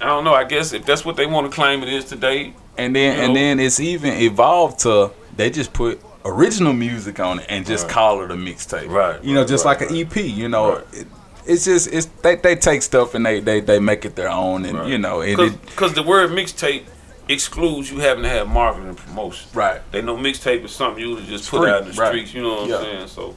[SPEAKER 2] I don't know. I guess if that's what they want to claim it is today,
[SPEAKER 1] and then
[SPEAKER 2] you
[SPEAKER 1] and
[SPEAKER 2] know.
[SPEAKER 1] then it's even evolved to they just put original music on it and just
[SPEAKER 2] Right.
[SPEAKER 1] call it a mixtape.
[SPEAKER 2] Right,
[SPEAKER 1] You know,
[SPEAKER 2] right,
[SPEAKER 1] just
[SPEAKER 2] right,
[SPEAKER 1] like an. EP. You know.
[SPEAKER 2] Right.
[SPEAKER 1] It, it's just it's they, they take stuff and they, they, they make it their own and
[SPEAKER 2] Right.
[SPEAKER 1] you know and it,
[SPEAKER 2] because the word mixtape excludes you having to have marketing and promotion.
[SPEAKER 1] right
[SPEAKER 2] They know mixtape is something you would just put
[SPEAKER 1] free,
[SPEAKER 2] out in the
[SPEAKER 1] right.
[SPEAKER 2] streets. You know what I'm saying? So.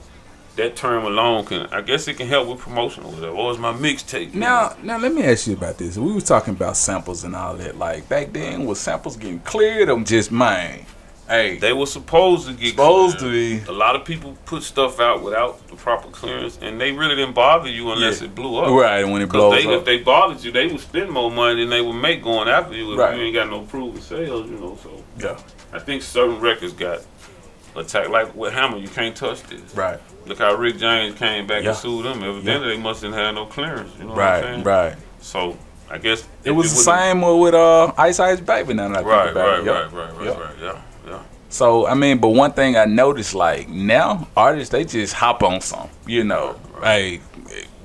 [SPEAKER 2] That term alone can, I guess, it can help with promotion or whatever. Or it's my mixtape.
[SPEAKER 1] Now, now let me ask you about this. We was talking about samples and all that. Like back then, was samples getting cleared or just mine? Hey,
[SPEAKER 2] They were supposed to get
[SPEAKER 1] supposed to be.
[SPEAKER 2] A lot of people put stuff out without the proper clearance, and they really didn't bother you unless
[SPEAKER 1] Yeah.
[SPEAKER 2] it blew up.
[SPEAKER 1] Right when it blows
[SPEAKER 2] they, if they bothered you, they would spend more money than they would make going after you if
[SPEAKER 1] Right.
[SPEAKER 2] you ain't got no proven sales, you know. So
[SPEAKER 1] Yeah,
[SPEAKER 2] I think certain records got attacked. Like with Hammer, you can't touch this.
[SPEAKER 1] right,
[SPEAKER 2] Look how Rick James came back
[SPEAKER 1] Yeah.
[SPEAKER 2] and sued them. Evidently, they mustn't have had no clearance. You know what I'm saying?
[SPEAKER 1] right.
[SPEAKER 2] So I guess
[SPEAKER 1] It was the same with, uh, Ice Ice Baby. Now that I think
[SPEAKER 2] Right,
[SPEAKER 1] about
[SPEAKER 2] right,
[SPEAKER 1] it. Yep.
[SPEAKER 2] right, right, right,
[SPEAKER 1] Yep.
[SPEAKER 2] right. Yeah, yeah.
[SPEAKER 1] So I mean, but one thing I noticed, like now artists, they just hop on some. You know, hey,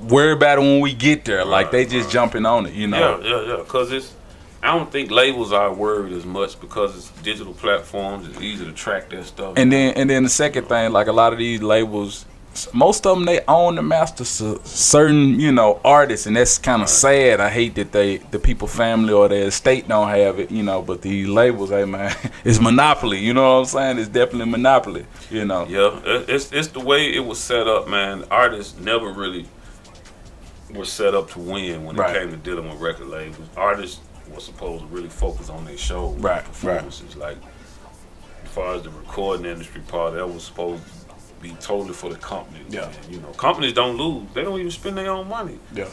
[SPEAKER 1] worry about it when we get there. like they just
[SPEAKER 2] right.
[SPEAKER 1] jumping on it. You know.
[SPEAKER 2] Yeah, yeah, yeah. Because it's, I don't think labels are worried as much because it's digital platforms. It's easy to track that stuff.
[SPEAKER 1] And then and then the second thing, like a lot of these labels, most of them they own the masters to certain you know artists, and that's kind of sad. I hate that they the people family or their estate don't have it, you know. But these labels, hey man, it's monopoly. You know what I'm saying? It's definitely monopoly. You know.
[SPEAKER 2] yeah, it's it's the way it was set up, man. Artists never really were set up to win when
[SPEAKER 1] Right.
[SPEAKER 2] it came to dealing with record labels. Artists were supposed to really focus on their show,
[SPEAKER 1] Right,
[SPEAKER 2] performances. Like as far as the recording industry part, that was supposed to be totally for the company.
[SPEAKER 1] Yeah.
[SPEAKER 2] And, you know, companies don't lose. They don't even spend their own money.
[SPEAKER 1] Yeah.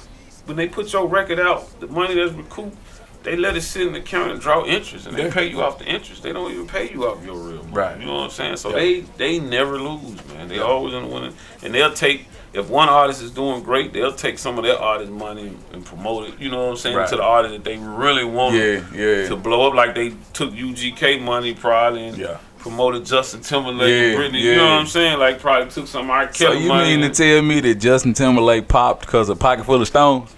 [SPEAKER 2] when they put your record out, the money that's recouped, they let it sit in the account and draw interest, and they
[SPEAKER 1] Yeah.
[SPEAKER 2] pay you off the interest. They don't even pay you off your real money.
[SPEAKER 1] Right.
[SPEAKER 2] You know what I'm saying? So
[SPEAKER 1] Yeah.
[SPEAKER 2] they they never lose, man. They
[SPEAKER 1] Yeah.
[SPEAKER 2] always in the winning, and they'll take. If one artist is doing great, they'll take some of their artist money and promote it. You know what I'm saying
[SPEAKER 1] Right.
[SPEAKER 2] to the artist that they really want
[SPEAKER 1] Yeah. Yeah.
[SPEAKER 2] to blow up, like they took UGK money probably and
[SPEAKER 1] Yeah.
[SPEAKER 2] promoted Justin Timberlake
[SPEAKER 1] Yeah,
[SPEAKER 2] and Britney. You know what I'm saying? Like probably took some R. Kelly.
[SPEAKER 1] So
[SPEAKER 2] you
[SPEAKER 1] mean to tell me that Justin Timberlake popped because of Pocket Full of Stones?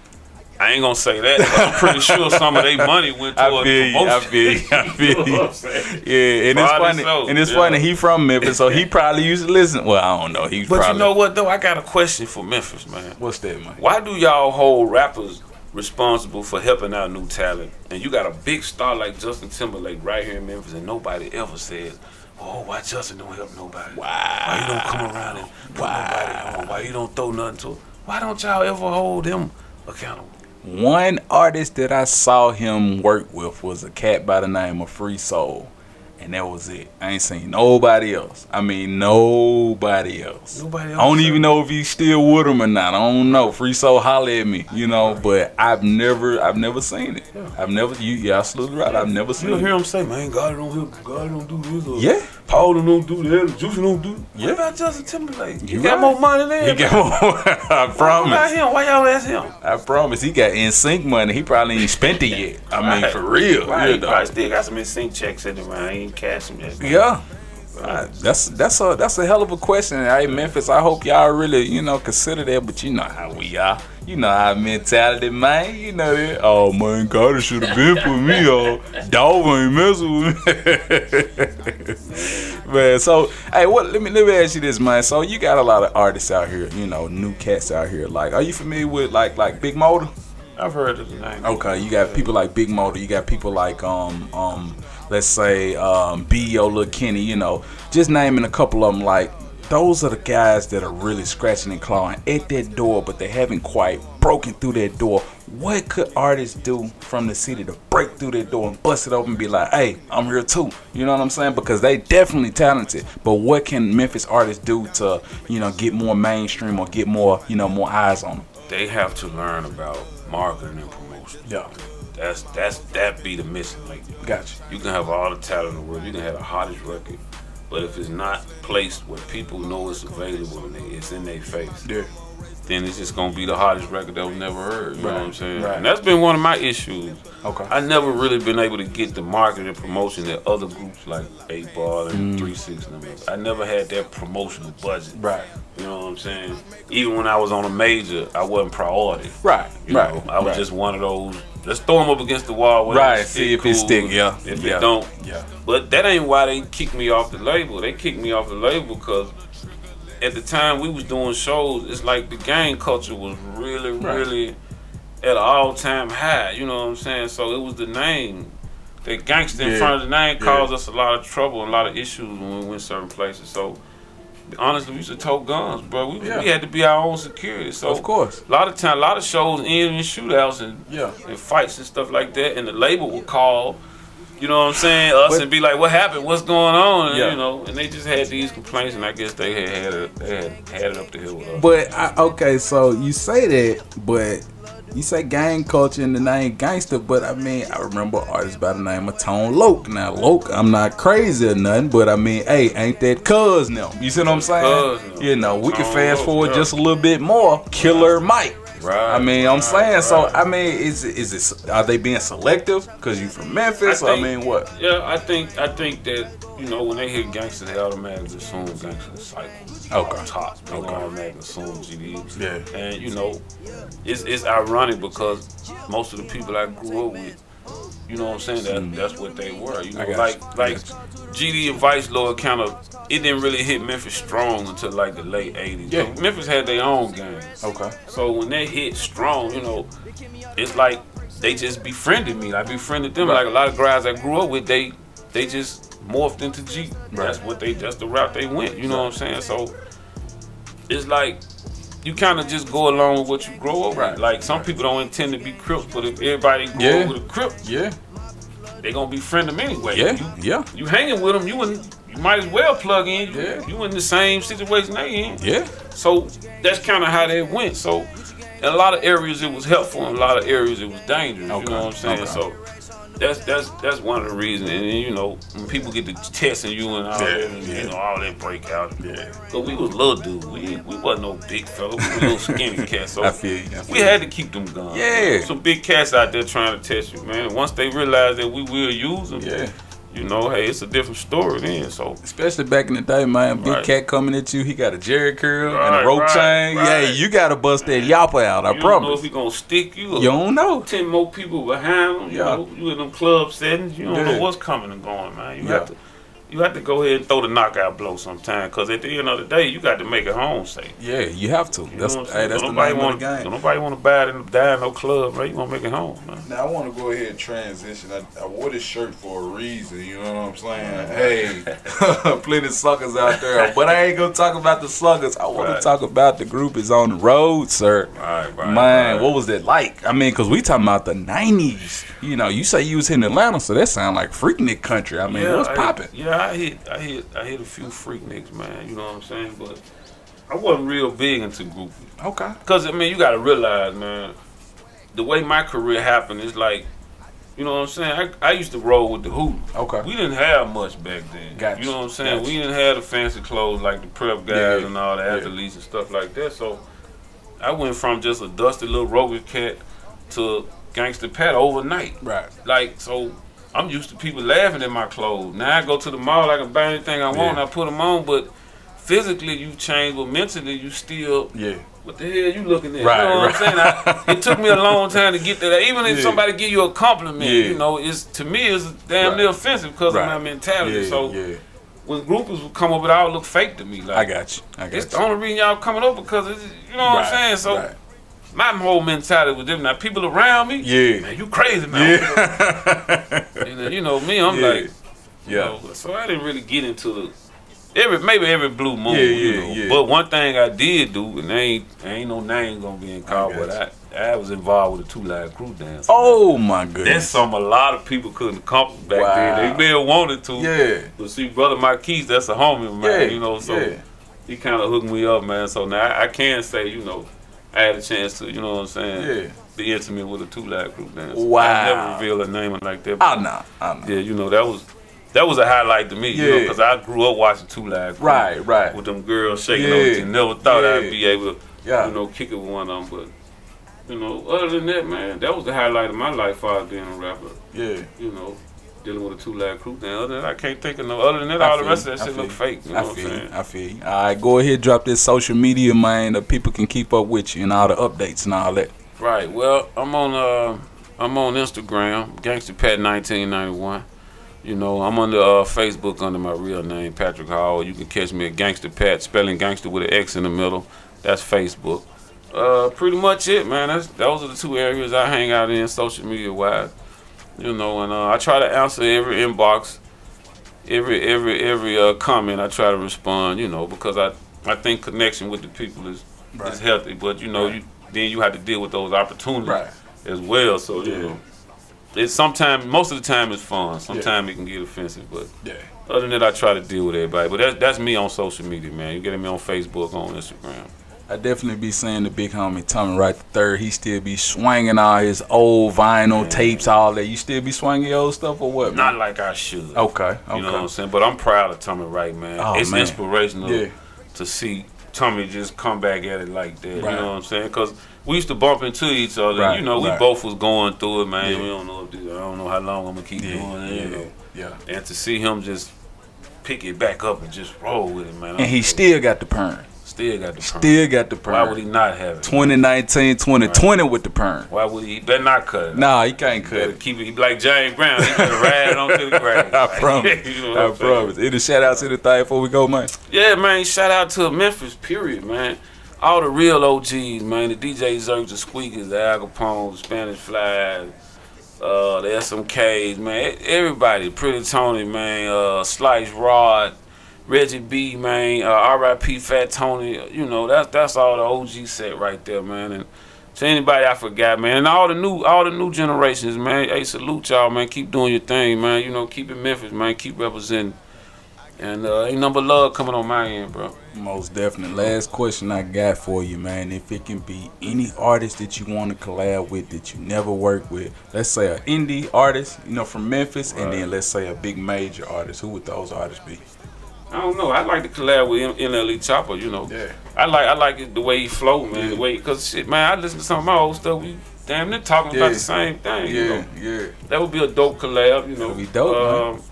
[SPEAKER 2] I ain't gonna say that. But I'm pretty sure some of their money went
[SPEAKER 1] I
[SPEAKER 2] toward
[SPEAKER 1] feel you. I feel you. I feel
[SPEAKER 2] You know what I'm?
[SPEAKER 1] Yeah, and it's funny.
[SPEAKER 2] so,
[SPEAKER 1] And it's
[SPEAKER 2] yeah.
[SPEAKER 1] funny. He from Memphis, so he probably used to listen. Well, I don't know. He
[SPEAKER 2] But
[SPEAKER 1] probably.
[SPEAKER 2] you know what though? I got a question for Memphis, man.
[SPEAKER 1] what's that, man?
[SPEAKER 2] Why do y'all hold rappers responsible for helping out new talent? And you got a big star like Justin Timberlake right here in Memphis, and nobody ever says, "Oh, why Justin don't help nobody? Why you don't come around and put nobody on? Why you don't throw nothing to him? Why don't y'all ever hold him accountable?"
[SPEAKER 1] One artist that I saw him work with was a cat by the name of FreeSol. And that was it. I ain't seen nobody else. I mean, nobody else.
[SPEAKER 2] Nobody else.
[SPEAKER 1] I don't even know if he's still with him or not. I don't know. FreeSol holler at me, you know. But I've never, I've never seen it. I've never. You, you're absolutely right. I've never
[SPEAKER 2] You
[SPEAKER 1] seen
[SPEAKER 2] don't hear him say, "Man, God don't help. God don't do this." Or,
[SPEAKER 1] Yeah,
[SPEAKER 2] Paul don't do that. Juice don't do.
[SPEAKER 1] Yeah.
[SPEAKER 2] What about Justin Timberlake? He
[SPEAKER 1] You
[SPEAKER 2] got
[SPEAKER 1] right.
[SPEAKER 2] more money than
[SPEAKER 1] he got more. I promise.
[SPEAKER 2] him? Why y'all ask him?
[SPEAKER 1] I promise. He got NSYNC money. He probably ain't spent it yet. I mean,
[SPEAKER 2] Right.
[SPEAKER 1] for real.
[SPEAKER 2] Right,
[SPEAKER 1] you
[SPEAKER 2] he probably still got some insane checks in the He
[SPEAKER 1] Yeah. Right. That's that's a that's a hell of a question. Hey Memphis, I hope y'all really you know consider that. But you know how we are. You know our mentality, man. You know that. Oh man, Carter should have been for me. Oh, dog ain't messing with me. man, so hey, what? Let me let me ask you this, man. So you got a lot of artists out here. You know, new cats out here. Like, are you familiar with like like Big Motor?
[SPEAKER 2] I've heard of the name.
[SPEAKER 1] Okay, you got people like Big Motor. You got people like um um let's say um B.O. Lil Kenny. You know, just naming a couple of them. Like those are the guys that are really scratching and clawing at that door, but they haven't quite broken through that door. What could artists do from the city to break through that door and bust it open and be like, hey, I'm here too? You know what I'm saying? Because they definitely talented. But what can Memphis artists do to, you know, get more mainstream or get more, you know, more eyes on them?
[SPEAKER 2] They have to learn about marketing and promotion.
[SPEAKER 1] Yeah.
[SPEAKER 2] That's that's that be the missing link.
[SPEAKER 1] Gotcha.
[SPEAKER 2] You can have all the talent in the world. You can have the hottest record, but if it's not placed where people know it's available and it's in their face,
[SPEAKER 1] Yeah.
[SPEAKER 2] Then it's just gonna be the hottest record that was never heard. You know what I'm saying?
[SPEAKER 1] right.
[SPEAKER 2] And that's been one of my issues.
[SPEAKER 1] Okay.
[SPEAKER 2] I never really been able to get the marketing and promotion that other groups like Eight Ball and Three Six and them. I never had that promotional budget.
[SPEAKER 1] Mm. Right.
[SPEAKER 2] You know what I'm saying? Even when I was on a major, I wasn't priority.
[SPEAKER 1] Right.
[SPEAKER 2] You
[SPEAKER 1] right.
[SPEAKER 2] know, I was
[SPEAKER 1] right.
[SPEAKER 2] just one of those. Let's throw them up against the wall.
[SPEAKER 1] Right,
[SPEAKER 2] it
[SPEAKER 1] see if it
[SPEAKER 2] cool,
[SPEAKER 1] stick, yeah,
[SPEAKER 2] If
[SPEAKER 1] yeah,
[SPEAKER 2] it don't,
[SPEAKER 1] yeah.
[SPEAKER 2] But that ain't why they kicked me off the label. They kicked me off the label because at the time we was doing shows, it's like the gang culture was really,
[SPEAKER 1] Right.
[SPEAKER 2] really at an all time high. You know what I'm saying? So it was the name. The gangster in front of the name
[SPEAKER 1] yeah.
[SPEAKER 2] caused us a lot of trouble and a lot of issues when we went certain places. So honestly, we used to tote guns, bro. We,
[SPEAKER 1] Yeah.
[SPEAKER 2] we had to be our own security. So
[SPEAKER 1] Of course.
[SPEAKER 2] a lot of time, a lot of shows end in shootouts and
[SPEAKER 1] Yeah.
[SPEAKER 2] and fights and stuff like that. And the label will call, you know what I'm saying, us and be like, "What happened? What's going on?" And,
[SPEAKER 1] Yeah.
[SPEAKER 2] you know, and they just had these complaints, and I guess they had had it, they had, had it up the hill with us.
[SPEAKER 1] But I, okay, so you say that, but you say gang culture and the name gangster, but I mean, I remember artists by the name of Tone Loc. Now, Loc, I'm not crazy or nothing, but I mean, hey, ain't that cuz now? You see what I'm saying? You know, we can fast
[SPEAKER 2] Loc,
[SPEAKER 1] forward
[SPEAKER 2] yeah.
[SPEAKER 1] just a little bit more. Killer Mike.
[SPEAKER 2] Right,
[SPEAKER 1] I mean, I'm
[SPEAKER 2] right,
[SPEAKER 1] saying, so
[SPEAKER 2] right.
[SPEAKER 1] I mean, is is it are they being selective because you from Memphis? I,
[SPEAKER 2] think-
[SPEAKER 1] mean, what?
[SPEAKER 2] Yeah, I think I think that you know when they hear gangster, they automatically assume gangster cycle.
[SPEAKER 1] Okay.
[SPEAKER 2] top. They
[SPEAKER 1] Okay.
[SPEAKER 2] automatically assume GD.
[SPEAKER 1] Yeah.
[SPEAKER 2] And you know, it's it's ironic because most of the people I grew up with, you know what I'm saying, that that's what they were. You know, like
[SPEAKER 1] you.
[SPEAKER 2] Like GD and Vice Lord kind of it didn't really hit Memphis strong until like the late 80s.
[SPEAKER 1] Yeah.
[SPEAKER 2] So Memphis had their own gangs.
[SPEAKER 1] Okay.
[SPEAKER 2] So when they hit strong, you know, it's like they just befriended me. I befriended them.
[SPEAKER 1] Right.
[SPEAKER 2] Like a lot of guys I grew up with, they they just morphed into G. That's what they that's the route they went. You know what I'm saying? So it's like you kind of just go along with what you grow up
[SPEAKER 1] Right.
[SPEAKER 2] Like some people don't intend to be Crips, but if everybody grow
[SPEAKER 1] Yeah.
[SPEAKER 2] up with a Crip,
[SPEAKER 1] Yeah.
[SPEAKER 2] they gonna befriend them anyway.
[SPEAKER 1] Yeah.
[SPEAKER 2] You,
[SPEAKER 1] Yeah.
[SPEAKER 2] you hanging with them, you in, you might as well plug in. You,
[SPEAKER 1] Yeah.
[SPEAKER 2] you in the same situation they in.
[SPEAKER 1] Yeah.
[SPEAKER 2] So that's kind of how they went. So in a lot of areas it was helpful, in a lot of areas it was dangerous.
[SPEAKER 1] Okay,
[SPEAKER 2] You know what I'm saying?
[SPEAKER 1] okay.
[SPEAKER 2] So that's that's that's one of the reasons. And you know, when people get to testing you and all
[SPEAKER 1] Yeah,
[SPEAKER 2] that, and,
[SPEAKER 1] yeah.
[SPEAKER 2] you know, all that break out.
[SPEAKER 1] Yeah.
[SPEAKER 2] Cause we was little dudes. We we wasn't no big fella. We was little skinny cats. So
[SPEAKER 1] I feel you. I feel
[SPEAKER 2] we
[SPEAKER 1] you.
[SPEAKER 2] had to keep them guns.
[SPEAKER 1] Yeah.
[SPEAKER 2] Some big cats out there trying to test you, man. And once they realize that we will use them,
[SPEAKER 1] Yeah.
[SPEAKER 2] You know, hey, it's a different story then. So
[SPEAKER 1] Especially back in the day, man. Big
[SPEAKER 2] Right.
[SPEAKER 1] cat coming at you. He got a Jerry curl and a rope
[SPEAKER 2] right,
[SPEAKER 1] chain.
[SPEAKER 2] right.
[SPEAKER 1] Yeah, you gotta bust that yapper out. I
[SPEAKER 2] you don't know
[SPEAKER 1] promise.
[SPEAKER 2] if he gonna stick you.
[SPEAKER 1] You don't know.
[SPEAKER 2] ten more people behind them. You
[SPEAKER 1] Yeah.
[SPEAKER 2] know, you in them club settings. You don't
[SPEAKER 1] Yeah.
[SPEAKER 2] know what's coming and going, man. You
[SPEAKER 1] Yeah.
[SPEAKER 2] have to, you have to go ahead and throw the knockout blow sometime. Cause at the end of the day, you got to make it home safe.
[SPEAKER 1] Yeah, you have to.
[SPEAKER 2] You
[SPEAKER 1] That's
[SPEAKER 2] know what I'm
[SPEAKER 1] hey, that's the
[SPEAKER 2] don't nobody
[SPEAKER 1] name
[SPEAKER 2] want,
[SPEAKER 1] of the game.
[SPEAKER 2] Nobody want to buy it and die in no club, right? You want to make it home, man.
[SPEAKER 3] Now I want to go ahead and transition. I, I wore this shirt for a reason. You know what I'm saying? Hey,
[SPEAKER 1] Plenty of suckers out there, but I ain't gonna talk about the suckers. I want
[SPEAKER 2] Right.
[SPEAKER 1] to talk about the group is on the road, sir.
[SPEAKER 2] Right, right.
[SPEAKER 1] Man,
[SPEAKER 2] right.
[SPEAKER 1] what was that like? I mean, cause we talking about the '90s. You know, you say you was in Atlanta, so that sound like Freaknik country. I mean, what's
[SPEAKER 2] I-
[SPEAKER 1] popping?
[SPEAKER 2] Yeah, I hit, I hit, I hit a few Freakniks, man. You know what I'm saying? But I wasn't real big into groupies.
[SPEAKER 1] Okay.
[SPEAKER 2] Cause I mean, you gotta realize, man, the way my career happened is like, you know what I'm saying? I, I used to roll with the Hoot.
[SPEAKER 1] Okay.
[SPEAKER 2] We didn't have much back then.
[SPEAKER 1] Gotcha.
[SPEAKER 2] You know what I'm saying?
[SPEAKER 1] Gotcha.
[SPEAKER 2] We didn't have the fancy clothes like the prep guys
[SPEAKER 1] Yeah, yeah.
[SPEAKER 2] and all the
[SPEAKER 1] Yeah.
[SPEAKER 2] athletes and stuff like that. So I went from just a dusty little rover cat to Gangsta Pat overnight.
[SPEAKER 1] Right.
[SPEAKER 2] Like so, I'm used to people laughing at my clothes. Now I go to the mall, I can buy anything I want,
[SPEAKER 1] Yeah.
[SPEAKER 2] and I put them on. But physically, you change, but mentally, you still.
[SPEAKER 1] Yeah.
[SPEAKER 2] What the hell you looking at?
[SPEAKER 1] Right,
[SPEAKER 2] you know what
[SPEAKER 1] right.
[SPEAKER 2] I'm saying? I, it took me a long time to get there. Even if
[SPEAKER 1] Yeah.
[SPEAKER 2] somebody give you a compliment,
[SPEAKER 1] Yeah.
[SPEAKER 2] you know, it's to me it's damn
[SPEAKER 1] Right.
[SPEAKER 2] near offensive because of my mentality. So
[SPEAKER 1] yeah.
[SPEAKER 2] when groupies would come up, it all look fake to me. Like
[SPEAKER 1] I got you. I got
[SPEAKER 2] it's
[SPEAKER 1] you.
[SPEAKER 2] the only reason y'all coming up because it's, you know what I'm saying. So. My whole mentality was different. Now people around me,
[SPEAKER 1] Yeah.
[SPEAKER 2] man, you crazy man.
[SPEAKER 1] Yeah.
[SPEAKER 2] And, uh, you know me, I'm
[SPEAKER 1] Yeah.
[SPEAKER 2] like,
[SPEAKER 1] yeah.
[SPEAKER 2] know, so I didn't really get into the every maybe every blue moon.
[SPEAKER 1] Yeah,
[SPEAKER 2] you
[SPEAKER 1] yeah,
[SPEAKER 2] know.
[SPEAKER 1] yeah.
[SPEAKER 2] But one thing I did do, and ain't ain't no name gonna be in call, but I I was involved with a 2 Live Crew dance.
[SPEAKER 1] Oh my goodness!
[SPEAKER 2] That's something a lot of people couldn't accomplish back
[SPEAKER 1] Wow.
[SPEAKER 2] then. They may have wanted to.
[SPEAKER 1] Yeah.
[SPEAKER 2] But see, brother Marquis, that's a homie, man.
[SPEAKER 1] Yeah.
[SPEAKER 2] You know, so he kind of hooked me up, man. So now I, I can say, you know, I had a chance to, you know what I'm saying,
[SPEAKER 1] Yeah.
[SPEAKER 2] be intimate with a two live group dance.
[SPEAKER 1] Wow.
[SPEAKER 2] I never reveal a name like that.
[SPEAKER 1] I know. I know.
[SPEAKER 2] Yeah, you know that was that was a highlight to me. You know,
[SPEAKER 1] Yeah.
[SPEAKER 2] because I grew up watching two live.
[SPEAKER 1] Right, right.
[SPEAKER 2] With them girls shaking
[SPEAKER 1] Yeah.
[SPEAKER 2] on the Never thought
[SPEAKER 1] Yeah.
[SPEAKER 2] I'd be able to,
[SPEAKER 1] Yeah.
[SPEAKER 2] you know, kick it with one of them. But you know, other than that, man, that was the highlight of my life. As being a rapper,
[SPEAKER 1] Yeah.
[SPEAKER 2] you know. Dealing with a 2 Live Crew, then other than that, I can't think of no. Other than that,
[SPEAKER 1] I
[SPEAKER 2] all the rest of that
[SPEAKER 1] I
[SPEAKER 2] shit
[SPEAKER 1] feel
[SPEAKER 2] look fake. You know
[SPEAKER 1] I
[SPEAKER 2] what I'm
[SPEAKER 1] feel
[SPEAKER 2] saying?
[SPEAKER 1] I feel. All right, go ahead, drop this social media, man. The people can keep up with you and all the updates and all that.
[SPEAKER 2] Right. Well, I'm on uh I'm on Instagram, Gangster Pat 1991. You know, I'm under uh, Facebook under my real name, Patrick Hall. You can catch me at Gangster Pat, spelling gangster with an X in the middle. That's Facebook. Uh, pretty much it, man. That's those are the two areas I hang out in, social media wise. You know, and uh, I try to answer every inbox, every every every uh, comment. I try to respond. You know, because I I think connection with the people is
[SPEAKER 1] Right.
[SPEAKER 2] is healthy. But you know,
[SPEAKER 1] Right.
[SPEAKER 2] you then you have to deal with those opportunities
[SPEAKER 1] Right.
[SPEAKER 2] as well. So you
[SPEAKER 1] Yeah.
[SPEAKER 2] know, it's sometimes most of the time it's fun. Sometimes it can get offensive, but
[SPEAKER 1] Yeah.
[SPEAKER 2] other than that, I try to deal with everybody. But that's that's me on social media, man. You getting me on Facebook, on Instagram.
[SPEAKER 1] I definitely be seeing the big homie Tommy Wright the third. He still be swinging all his old vinyl
[SPEAKER 2] Man.
[SPEAKER 1] tapes, all that. You still be swinging your old stuff or what?
[SPEAKER 2] Not like I should.
[SPEAKER 1] Okay. Okay.
[SPEAKER 2] You know what I'm saying? But I'm proud of Tommy Wright, man.
[SPEAKER 1] Oh,
[SPEAKER 2] it's
[SPEAKER 1] man.
[SPEAKER 2] inspirational
[SPEAKER 1] Yeah.
[SPEAKER 2] to see Tommy just come back at it like that.
[SPEAKER 1] Right.
[SPEAKER 2] You know what I'm saying? Because we used to bump into each other.
[SPEAKER 1] Right,
[SPEAKER 2] You know, we
[SPEAKER 1] right.
[SPEAKER 2] both was going through it, man.
[SPEAKER 1] Yeah.
[SPEAKER 2] We don't know if this, I don't know how long I'm gonna keep doing it.
[SPEAKER 1] Yeah.
[SPEAKER 2] You know,
[SPEAKER 1] Yeah.
[SPEAKER 2] and to see him just pick it back up and just roll with it, man.
[SPEAKER 1] And he
[SPEAKER 2] I'm-
[SPEAKER 1] still got the perm.
[SPEAKER 2] Still got the perm.
[SPEAKER 1] Still got the perm.
[SPEAKER 2] Why would he not have it?
[SPEAKER 1] 2019, 2020 with the perm.
[SPEAKER 2] Why would he? He better not cut it.
[SPEAKER 1] Nah, he can't
[SPEAKER 2] He
[SPEAKER 1] cut it.
[SPEAKER 2] keep it. He like James Brown. He better ride it onto the grave.
[SPEAKER 1] I promise.
[SPEAKER 2] You know
[SPEAKER 1] I
[SPEAKER 2] I'm
[SPEAKER 1] promise. It'll shout out to the thing before we go, man.
[SPEAKER 2] Yeah, man. Shout out to Memphis, period, man. All the real OGs, man. The DJ Zirks, the Squeakers, the Al Kapone, the Spanish Flies, uh, the SMKs, man. Everybody, Pretty Tony, man. Uh, Slice Rod, Reggie B, man. Uh, R.I.P. Fat Tony. You know, that's that's all the OG set right there, man. And to anybody I forgot, man, and all the new all the new generations, man. Hey, salute y'all, man. Keep doing your thing, man. You know, keep it Memphis, man. Keep representing. And uh, ain't number love coming on my end, bro.
[SPEAKER 1] Most definitely. Last question I got for you, man. If it can be any artist that you want to collab with that you never worked with, let's say an indie artist, you know, from Memphis, and then let's say a big major artist, who would those artists be?
[SPEAKER 2] I don't know. I like to collab with M- NLE Choppa. You know,
[SPEAKER 1] Yeah.
[SPEAKER 2] I like I like it, the way he flow, man.
[SPEAKER 1] Yeah.
[SPEAKER 2] The way, cause shit, man, I listen to some of my old stuff. We damn near talking
[SPEAKER 1] Yeah.
[SPEAKER 2] about the same thing. You know,
[SPEAKER 1] yeah.
[SPEAKER 2] that would be a dope collab. You know,
[SPEAKER 1] That'd be dope, man.
[SPEAKER 2] Um,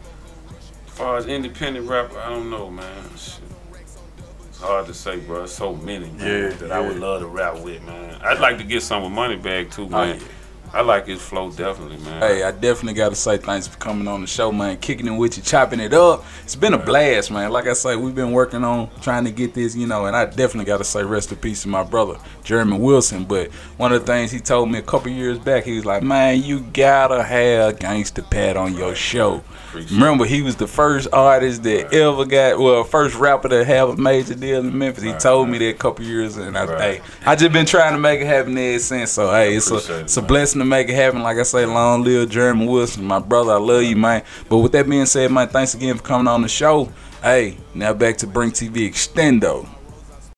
[SPEAKER 2] as far as independent rapper, I don't know, man. Shit. It's hard to say, bro. So many, man,
[SPEAKER 1] Yeah,
[SPEAKER 2] that I would love to rap with, man. I'd like to get some of money back too,
[SPEAKER 1] Oh,
[SPEAKER 2] man.
[SPEAKER 1] yeah.
[SPEAKER 2] I like his flow definitely, man.
[SPEAKER 1] Hey, I definitely got to say thanks for coming on the show, man. Kicking it with you, chopping it up. It's been a blast, man. Like I say, we've been working on trying to get this, you know, and I definitely got to say rest in peace to my brother, Jeremy Wilson. But one of the things he told me a couple years back, he was like, man, you gotta have Gangsta Pat on your show. Remember, he was the first artist that ever got, well, first rapper to have a major deal in Memphis. He
[SPEAKER 2] Right,
[SPEAKER 1] told
[SPEAKER 2] right.
[SPEAKER 1] me that a couple years, and I,
[SPEAKER 2] Right.
[SPEAKER 1] hey, I just been trying to make it happen ever since. So, hey, it's a,
[SPEAKER 2] it,
[SPEAKER 1] it's a blessing to make it happen. Like I say, long live Jeremy Wilson, my brother. I love you, man. But with that being said, man, thanks again for coming on the show. Hey, now back to Brink TV Extendo.